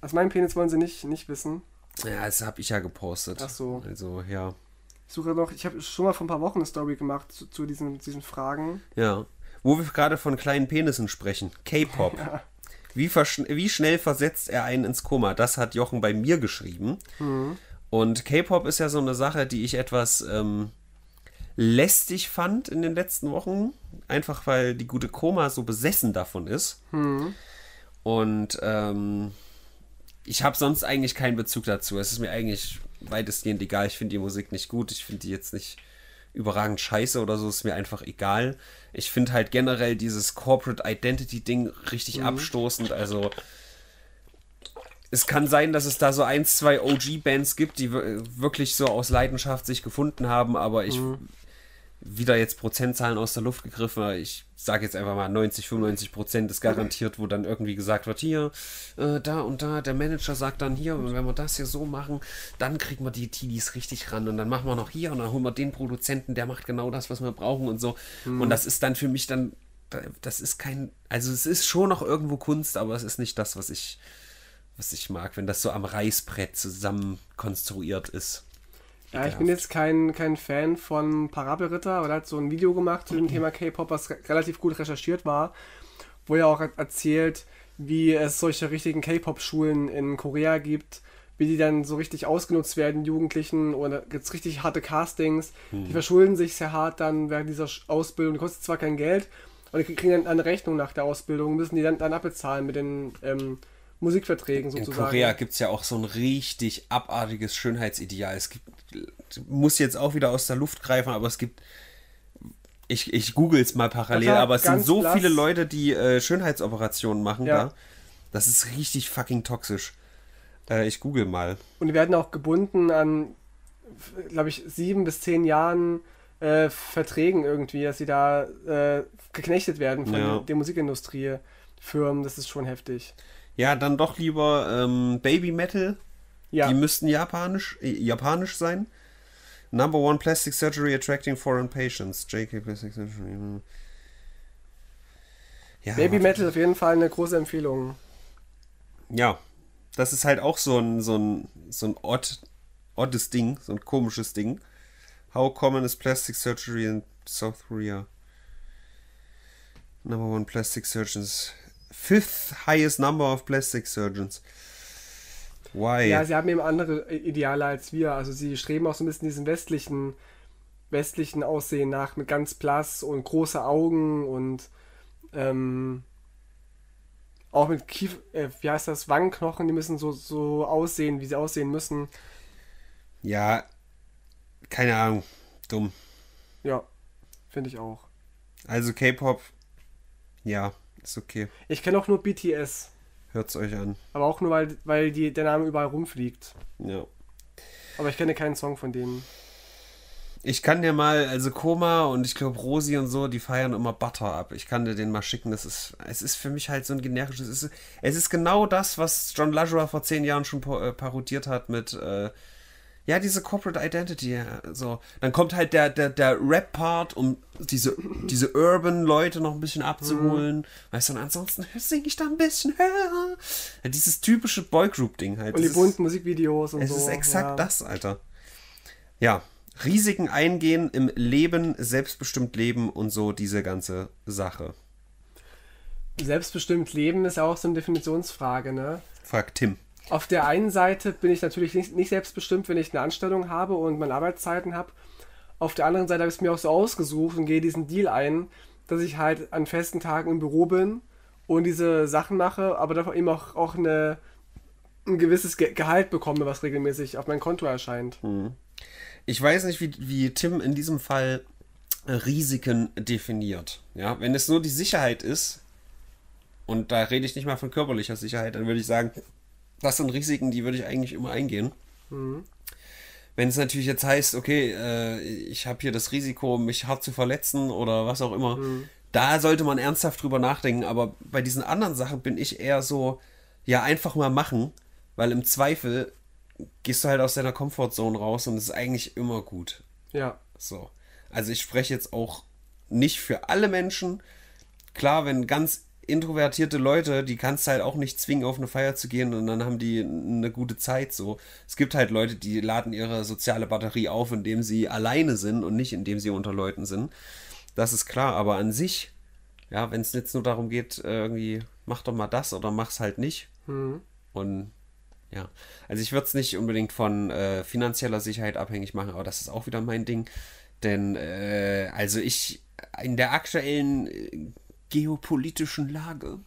also meinen Penis wollen sie nicht, nicht wissen. Ja, das habe ich ja gepostet. Ach so. Also, ja. Ich suche noch, ich habe schon mal vor ein paar Wochen eine Story gemacht zu, zu diesen, diesen Fragen. Ja. Wo wir gerade von kleinen Penissen sprechen. K-Pop. [laughs] Wie, verschn- wie schnell versetzt er einen ins Koma? Das hat Jochen bei mir geschrieben. Und K-Pop ist ja so eine Sache, die ich etwas ähm, lästig fand in den letzten Wochen. Einfach weil die gute Koma so besessen davon ist. Und ähm, ich habe sonst eigentlich keinen Bezug dazu. Es ist mir eigentlich weitestgehend egal. Ich finde die Musik nicht gut. Ich finde die jetzt nicht überragend scheiße oder so. Ist mir einfach egal. Ich finde halt generell dieses Corporate Identity Ding richtig abstoßend. Also es kann sein, dass es da so ein, zwei OG-Bands gibt, die wir- wirklich so aus Leidenschaft sich gefunden haben, aber ich wieder jetzt Prozentzahlen aus der Luft gegriffen. Ich sage jetzt einfach mal 90, 95 Prozent ist garantiert, wo dann irgendwie gesagt wird, hier, äh, da und da, der Manager sagt dann hier, wenn wir das hier so machen, dann kriegen wir die TDs richtig ran und dann machen wir noch hier und dann holen wir den Produzenten, der macht genau das, was wir brauchen und so. Und das ist dann für mich dann, das ist kein, also es ist schon noch irgendwo Kunst, aber es ist nicht das, was ich, was ich mag, wenn das so am Reißbrett zusammen konstruiert ist. Ja, ich bin jetzt kein, kein Fan von Parabelritter, aber er hat so ein Video gemacht zu dem Thema K-Pop, was re- relativ gut recherchiert war, wo er auch er- erzählt, wie es solche richtigen K-Pop-Schulen in Korea gibt, wie die dann so richtig ausgenutzt werden, Jugendlichen, und da gibt es richtig harte Castings, die verschulden sich sehr hart dann während dieser Ausbildung, die kostet zwar kein Geld, aber die kriegen dann eine Rechnung nach der Ausbildung, müssen die dann, dann abbezahlen mit den ähm, Musikverträgen In sozusagen. Korea gibt es ja auch so ein richtig abartiges Schönheitsideal. Es gibt, muss jetzt auch wieder aus der Luft greifen, aber es gibt, ich, ich google es mal parallel, aber es sind so blass. viele Leute, die äh, Schönheitsoperationen machen Ja. da. Das ist richtig fucking toxisch. Äh, ich google mal. Und die werden auch gebunden an, glaube ich, sieben bis zehn Jahren äh, Verträgen irgendwie, dass sie da äh, geknechtet werden von Ja. der Musikindustrie. Firmen, das ist schon heftig. Ja, dann doch lieber ähm, Baby Metal. Ja, Die müssten japanisch, äh, japanisch sein. Number one plastic surgery attracting foreign patients. JK Plastic Surgery. Ja, Baby Metal auf jeden Fall eine große Empfehlung. Ja, das ist halt auch so ein, so ein, so ein odd, oddes Ding, so ein komisches Ding. How common is plastic surgery in South Korea? Number one plastic surgeons. Fifth highest number of plastic surgeons. Why? Ja, sie haben eben andere Ideale als wir. Also sie streben auch so ein bisschen diesen westlichen, westlichen Aussehen nach, mit ganz blass und große Augen und ähm, auch mit Kief äh, wie heißt das, Wangenknochen, die müssen so, so aussehen, wie sie aussehen müssen. ja, keine Ahnung. Dumm. Ja, finde ich auch. Also K-Pop, ja, ist okay. Ich kenne auch nur BTS, Hört's euch an. aber auch nur, weil, weil die, der Name überall rumfliegt. Ja. Aber ich kenne keinen Song von denen. Ich kann dir mal, also Koma und ich glaube Rosi und so, die feiern immer Butter ab. Ich kann dir den mal schicken. Das ist, es ist für mich halt so ein generisches. Es ist, es ist genau das, was John LaJoie vor zehn Jahren schon äh, parodiert hat mit, äh, ja, diese Corporate Identity. ja, So, dann kommt halt der, der, der Rap-Part, um diese, diese Urban-Leute noch ein bisschen abzuholen. Weißt du, und ansonsten singe ich da ein bisschen höher. Ja, dieses typische Boygroup-Ding halt. Und die bunten Musikvideos und es so. ist exakt ja. das, Alter. Ja, Risiken eingehen im Leben, selbstbestimmt leben und so diese ganze Sache. Selbstbestimmt leben ist auch so eine Definitionsfrage, ne? Fragt Tim. Auf der einen Seite bin ich natürlich nicht, nicht selbstbestimmt, wenn ich eine Anstellung habe und meine Arbeitszeiten habe. Auf der anderen Seite habe ich es mir auch so ausgesucht und gehe diesen Deal ein, dass ich halt an festen Tagen im Büro bin und diese Sachen mache, aber dafür eben auch, auch eine, ein gewisses Ge Gehalt bekomme, was regelmäßig auf mein Konto erscheint. Ich weiß nicht, wie, wie Tim in diesem Fall äh, Risiken definiert. Ja, wenn es nur die Sicherheit ist, und da rede ich nicht mal von körperlicher Sicherheit, dann würde ich sagen, das sind Risiken, die würde ich eigentlich immer eingehen. Wenn es natürlich jetzt heißt, okay, äh, ich habe hier das Risiko, mich hart zu verletzen oder was auch immer, da sollte man ernsthaft drüber nachdenken. Aber bei diesen anderen Sachen bin ich eher so, ja, einfach mal machen, weil im Zweifel gehst du halt aus deiner Comfortzone raus und es ist eigentlich immer gut. Ja. So. Also ich spreche jetzt auch nicht für alle Menschen. Klar, wenn ganz introvertierte Leute, die kannst du halt auch nicht zwingen, auf eine Feier zu gehen und dann haben die eine gute Zeit so. Es gibt halt Leute, die laden ihre soziale Batterie auf, indem sie alleine sind und nicht indem sie unter Leuten sind. Das ist klar, aber an sich, ja, wenn es jetzt nur darum geht, äh, irgendwie, mach doch mal das oder mach's halt nicht. Und ja, also ich würde es nicht unbedingt von äh, finanzieller Sicherheit abhängig machen, aber das ist auch wieder mein Ding. Denn, äh, also ich, in der aktuellen äh, geopolitischen Lage,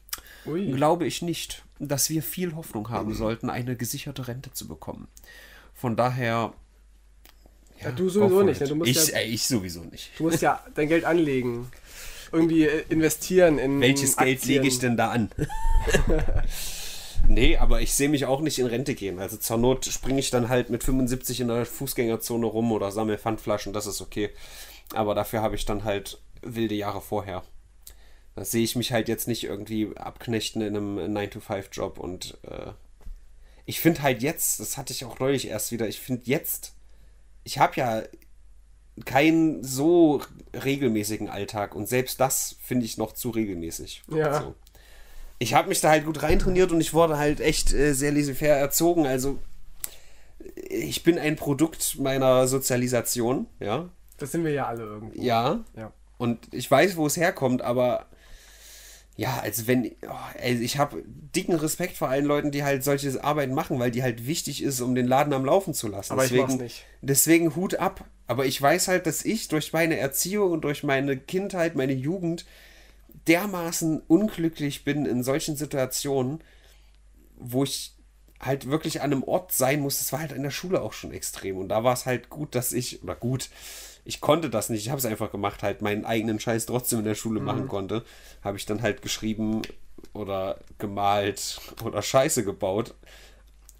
Ui. glaube ich nicht, dass wir viel Hoffnung haben sollten, eine gesicherte Rente zu bekommen. Von daher. Ja, du sowieso nicht, ne? Du musst ich, ja- äh, ich sowieso nicht. Du musst ja dein Geld anlegen. Irgendwie äh, investieren in. Welches in Geld Aktien. lege ich denn da an? [laughs] nee, aber ich sehe mich auch nicht in Rente gehen. Also zur Not springe ich dann halt mit 75 in der Fußgängerzone rum oder sammle Pfandflaschen, das ist okay. Aber dafür habe ich dann halt wilde Jahre vorher. Da sehe ich mich halt jetzt nicht irgendwie abknechten in einem 9-to-5-Job und äh, ich finde halt jetzt, das hatte ich auch neulich erst wieder, ich finde jetzt, ich habe ja keinen so regelmäßigen Alltag und selbst das finde ich noch zu regelmäßig. Ja. So. Ich habe mich da halt gut reintrainiert und ich wurde halt echt äh, sehr laissez-faire erzogen. Also ich bin ein Produkt meiner Sozialisation, ja. Das sind wir ja alle irgendwo. Ja. Ja. Und ich weiß, wo es herkommt, aber ja, also wenn, oh, ey, ich habe dicken Respekt vor allen Leuten, die halt solche Arbeit machen, weil die halt wichtig ist, um den Laden am Laufen zu lassen. Aber ich deswegen, mach's nicht. Deswegen Hut ab. Aber ich weiß halt, dass ich durch meine Erziehung und durch meine Kindheit, meine Jugend dermaßen unglücklich bin in solchen Situationen, wo ich halt wirklich an einem Ort sein muss. Das war halt in der Schule auch schon extrem. Und da war es halt gut, dass ich, oder gut, ich konnte das nicht. Ich habe es einfach gemacht, halt meinen eigenen Scheiß trotzdem in der Schule machen konnte. Habe ich dann halt geschrieben oder gemalt oder Scheiße gebaut.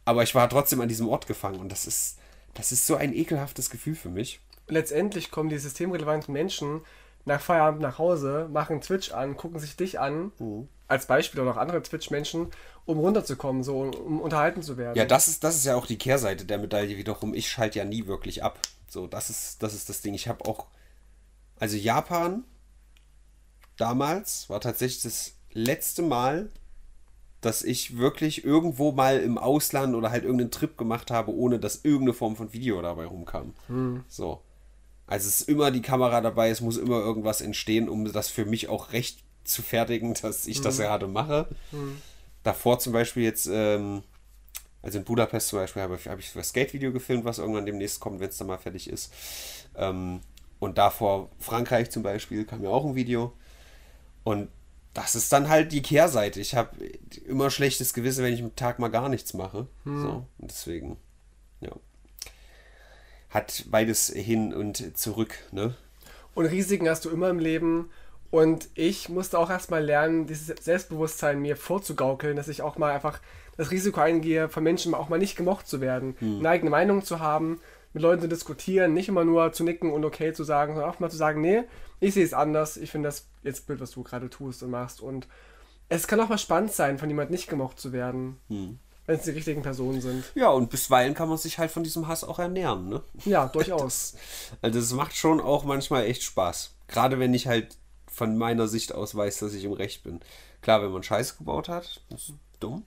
Aber ich war trotzdem an diesem Ort gefangen. Und das ist, das ist so ein ekelhaftes Gefühl für mich. Letztendlich kommen die systemrelevanten Menschen nach Feierabend nach Hause, machen Twitch an, gucken sich dich an, Mhm. als Beispiel oder auch andere Twitch-Menschen, um runterzukommen, so um unterhalten zu werden. Ja, das ist, das ist ja auch die Kehrseite der Medaille wiederum. Ich schalte ja nie wirklich ab. So, das ist, das ist das Ding. Ich habe auch, also Japan damals war tatsächlich das letzte Mal, dass ich wirklich irgendwo mal im Ausland oder halt irgendeinen Trip gemacht habe, ohne dass irgendeine Form von Video dabei rumkam. So. Also es ist immer die Kamera dabei, es muss immer irgendwas entstehen, um das für mich auch recht zu fertigen, dass ich das gerade mache. Davor zum Beispiel jetzt, ähm, also in Budapest zum Beispiel habe, habe ich das Skate-Video gefilmt, was irgendwann demnächst kommt, wenn es dann mal fertig ist. Ähm, und davor Frankreich zum Beispiel kam ja auch ein Video. Und das ist dann halt die Kehrseite. Ich habe immer schlechtes Gewissen, wenn ich am Tag mal gar nichts mache. So, und deswegen, ja. Hat beides hin und zurück, ne? Und Risiken hast du immer im Leben. Und ich musste auch erstmal lernen, dieses Selbstbewusstsein mir vorzugaukeln, dass ich auch mal einfach das Risiko eingehe, von Menschen auch mal nicht gemocht zu werden, eine eigene Meinung zu haben, mit Leuten zu diskutieren, nicht immer nur zu nicken und okay zu sagen, sondern auch mal zu sagen, nee, ich sehe es anders, ich finde das jetzt blöd, was du gerade tust und machst. Und es kann auch mal spannend sein, von jemand nicht gemocht zu werden, wenn es die richtigen Personen sind. Ja, und bisweilen kann man sich halt von diesem Hass auch ernähren, ne? Ja, durchaus. [laughs] Also es macht schon auch manchmal echt Spaß. Gerade wenn ich halt von meiner Sicht aus weiß, dass ich im Recht bin. Klar, wenn man Scheiße gebaut hat, das ist dumm.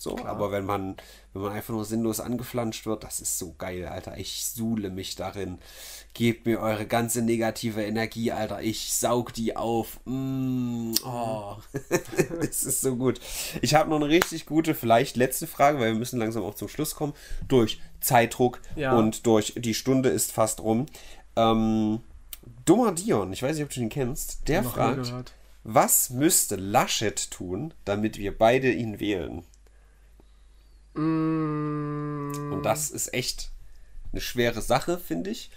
So, aber wenn man, wenn man einfach nur sinnlos angeflanscht wird, das ist so geil, Alter. Ich suhle mich darin. Gebt mir eure ganze negative Energie, Alter. Ich saug die auf. Mm, oh. [laughs] das ist so gut. Ich habe noch eine richtig gute, vielleicht letzte Frage, weil wir müssen langsam auch zum Schluss kommen. Durch Zeitdruck Ja. und durch die Stunde ist fast rum. Ähm, Dummer Dion, ich weiß nicht, ob du ihn kennst, der fragt, was müsste Laschet tun, damit wir beide ihn wählen? Mm, Und das ist echt eine schwere Sache, finde ich.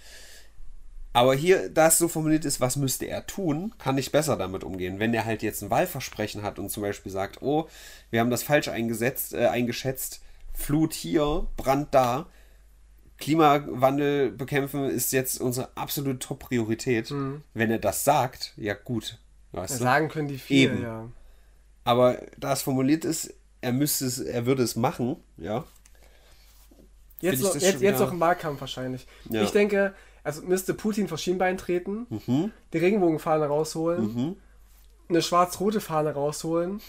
Aber hier, da es so formuliert ist, was müsste er tun, kann ich besser damit umgehen. Wenn er halt jetzt ein Wahlversprechen hat und zum Beispiel sagt, oh, wir haben das falsch eingesetzt, äh, eingeschätzt, Flut hier, Brand da, Klimawandel bekämpfen ist jetzt unsere absolute Top-Priorität. Wenn er das sagt, ja gut. Weißt ja, sagen können die viel, Eben. ja. Aber da es formuliert ist, er müsste es, er würde es machen, ja. Jetzt, noch, jetzt, jetzt noch im Wahlkampf wahrscheinlich. Ja. Ich denke, also müsste Putin vor Schienbein treten, die Regenbogenfahne rausholen, eine schwarz-rote Fahne rausholen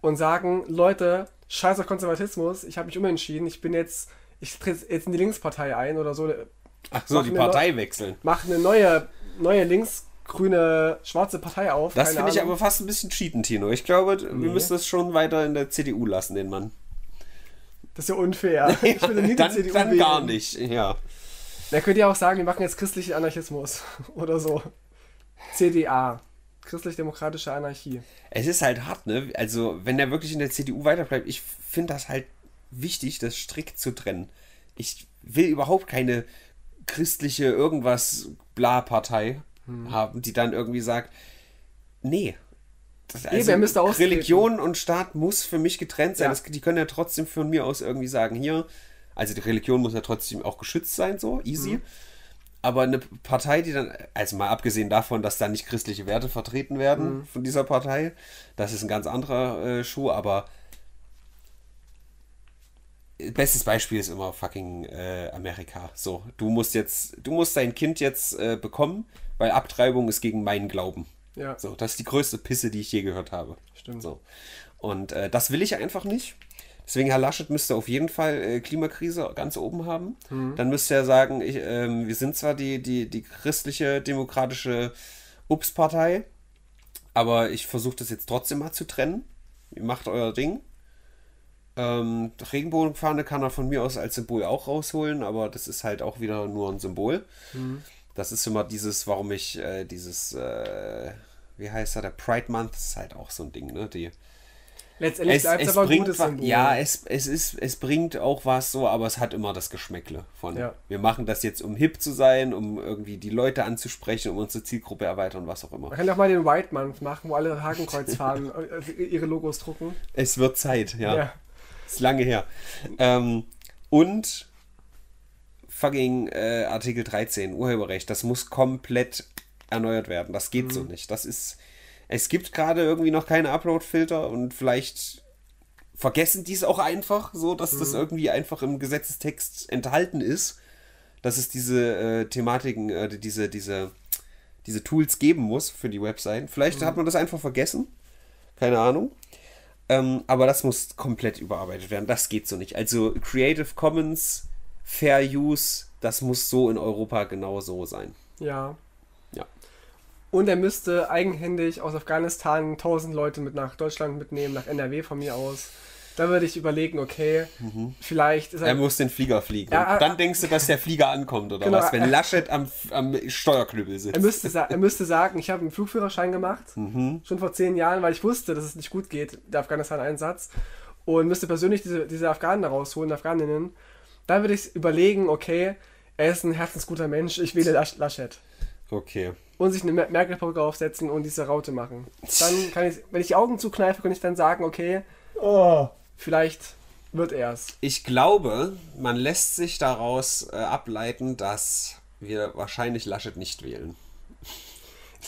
und sagen, Leute, scheiß auf Konservatismus, ich habe mich umentschieden, ich bin jetzt, ich trete jetzt in die Linkspartei ein oder so, Ach so, die Partei wechseln. mach eine neue, neue links-grüne, schwarze Partei auf. Das finde ich aber fast ein bisschen cheaten, Tino. Ich glaube, wir müssen es schon weiter in der CDU lassen, den Mann. Das ist ja unfair. [laughs] Ich würde nie die dann CDU dann wählen. gar nicht, ja. Da könnt ihr auch sagen, wir machen jetzt christlichen Anarchismus [laughs] oder so. CDA. Christlich-demokratische Anarchie. Es ist halt hart, ne? Also, wenn er wirklich in der CDU weiterbleibt, ich finde das halt wichtig, das strikt zu trennen. Ich will überhaupt keine christliche irgendwas Bla-Partei haben, die dann irgendwie sagt, nee. Also austreten. Religion und Staat muss für mich getrennt sein. Ja. Das, die können ja trotzdem von mir aus irgendwie sagen, hier, also die Religion muss ja trotzdem auch geschützt sein, so, easy. Aber eine Partei, die dann, also mal abgesehen davon, dass da nicht christliche Werte vertreten werden von dieser Partei, das ist ein ganz anderer äh, Schuh, aber bestes Beispiel ist immer fucking äh, Amerika. So, du musst jetzt, du musst dein Kind jetzt äh, bekommen, weil Abtreibung ist gegen meinen Glauben. Ja. So, das ist die größte Pisse, die ich je gehört habe. Stimmt. So. Und äh, das will ich einfach nicht. Deswegen, Herr Laschet müsste auf jeden Fall äh, Klimakrise ganz oben haben. Dann müsste er sagen, ich, ähm, wir sind zwar die, die, die christliche, demokratische Ups-Partei, aber ich versuche das jetzt trotzdem mal zu trennen. Ihr macht euer Ding. Ähm, Regenbogenfahne kann er von mir aus als Symbol auch rausholen, aber das ist halt auch wieder nur ein Symbol. Das ist immer dieses, warum ich äh, dieses, äh, wie heißt er, der Pride Month ist halt auch so ein Ding, ne? Die, Letztendlich es, bleibt es aber bringt gutes ja, es, es ist, es bringt auch was so, aber es hat immer das Geschmäckle von. Ja. Wir machen das jetzt, um hip zu sein, um irgendwie die Leute anzusprechen, um unsere Zielgruppe erweitern, was auch immer. Man kann doch mal den White Month machen, wo alle Hakenkreuz fahren, [laughs] äh, ihre Logos drucken. Es wird Zeit, ja. Ja. Ist lange her. Ähm, und fucking äh, Artikel 13, Urheberrecht, das muss komplett erneuert werden. Das geht Mhm. so nicht. Das ist. Es gibt gerade irgendwie noch keine Upload-Filter und vielleicht vergessen die es auch einfach, so dass Mhm. das irgendwie einfach im Gesetzestext enthalten ist, dass es diese äh, Thematiken, äh, diese, diese, diese Tools geben muss für die Webseiten. Vielleicht Mhm. hat man das einfach vergessen. Keine Ahnung. Ähm, aber das muss komplett überarbeitet werden. Das geht so nicht. Also Creative Commons, Fair Use, das muss so in Europa genau so sein. Ja. Ja. Und er müsste eigenhändig aus Afghanistan 1000 Leute mit nach Deutschland mitnehmen, nach NRW von mir aus. Da würde ich überlegen, okay, vielleicht ist er. Er muss den Flieger fliegen. Ja, äh, dann denkst du, dass der Flieger ankommt, oder Genau, was? Wenn äh, Laschet am, am Steuerknüppel sitzt. Er müsste, er müsste sagen, ich habe einen Flugführerschein gemacht, Mhm. schon vor zehn Jahren, weil ich wusste, dass es nicht gut geht, der Afghanistan-Einsatz. Und müsste persönlich diese, diese Afghanen rausholen, Afghaninnen. Dann würde ich überlegen, okay, er ist ein herzensguter Mensch, ich wähle Lasch Laschet. Okay. Und sich eine Mer- Merkel-Perücke aufsetzen und diese Raute machen. Dann kann ich, wenn ich die Augen zukneife, kann ich dann sagen, okay, vielleicht wird er es. Ich glaube, man lässt sich daraus äh, ableiten, dass wir wahrscheinlich Laschet nicht wählen.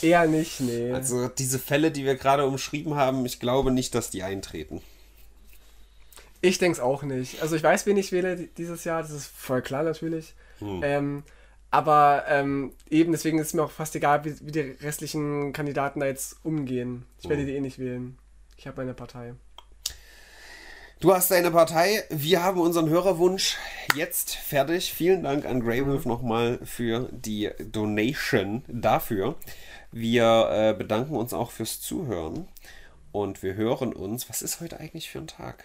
Eher nicht, nee. Also diese Fälle, die wir gerade umschrieben haben, ich glaube nicht, dass die eintreten. Ich denke es auch nicht. Also ich weiß, wen ich wähle di- dieses Jahr, das ist voll klar natürlich. Ähm, aber ähm, eben deswegen ist mir auch fast egal, wie, wie die restlichen Kandidaten da jetzt umgehen. Ich werde die eh nicht wählen. Ich habe meine Partei. Du hast deine Partei, wir haben unseren Hörerwunsch jetzt fertig. Vielen Dank an Greywolf nochmal für die Donation dafür. Wir äh, bedanken uns auch fürs Zuhören und wir hören uns. Was ist heute eigentlich für ein Tag?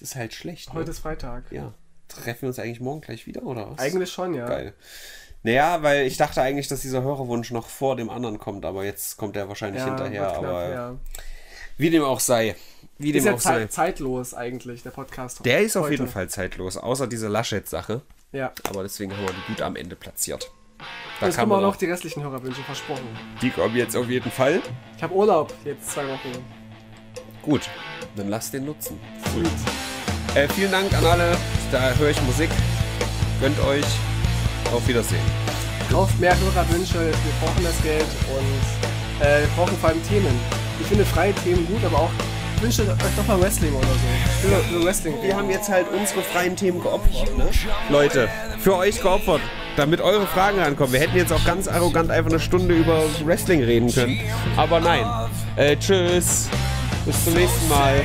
Es ist halt schlecht. Heute ne? ist Freitag. Ja. Treffen wir uns eigentlich morgen gleich wieder, oder was? Eigentlich schon, ja. Geil. Naja, weil ich dachte eigentlich, dass dieser Hörerwunsch noch vor dem anderen kommt, aber jetzt kommt er wahrscheinlich Ja, hinterher. knapp, aber ja. wie dem auch sei. Wie dem Ist ja auch sei. zeit, zeitlos eigentlich, der Podcast. Der ist auf jeden Fall zeitlos, außer diese Laschet-Sache. Ja. Aber deswegen haben wir die gut am Ende platziert. Da Jetzt kommen auch noch die restlichen Hörerwünsche, versprochen. die kommen jetzt auf jeden Fall. Ich habe Urlaub, jetzt zwei Wochen. Gut, dann lasst den nutzen. Gut. Äh, vielen Dank an alle. Da höre ich Musik. Gönnt euch. Auf Wiedersehen. Kauft mehr Hörerwünsche, wir brauchen das Geld und äh, wir brauchen vor allem Themen. Ich finde freie Themen gut, aber auch wünsche euch doch mal Wrestling oder so. Ich will über Wrestling Wir haben jetzt halt unsere freien Themen geopfert, ne? Leute, für euch geopfert, damit eure Fragen rankommen. Wir hätten jetzt auch ganz arrogant einfach eine Stunde über Wrestling reden können. Aber nein. Äh, tschüss. Bis zum nächsten Mal.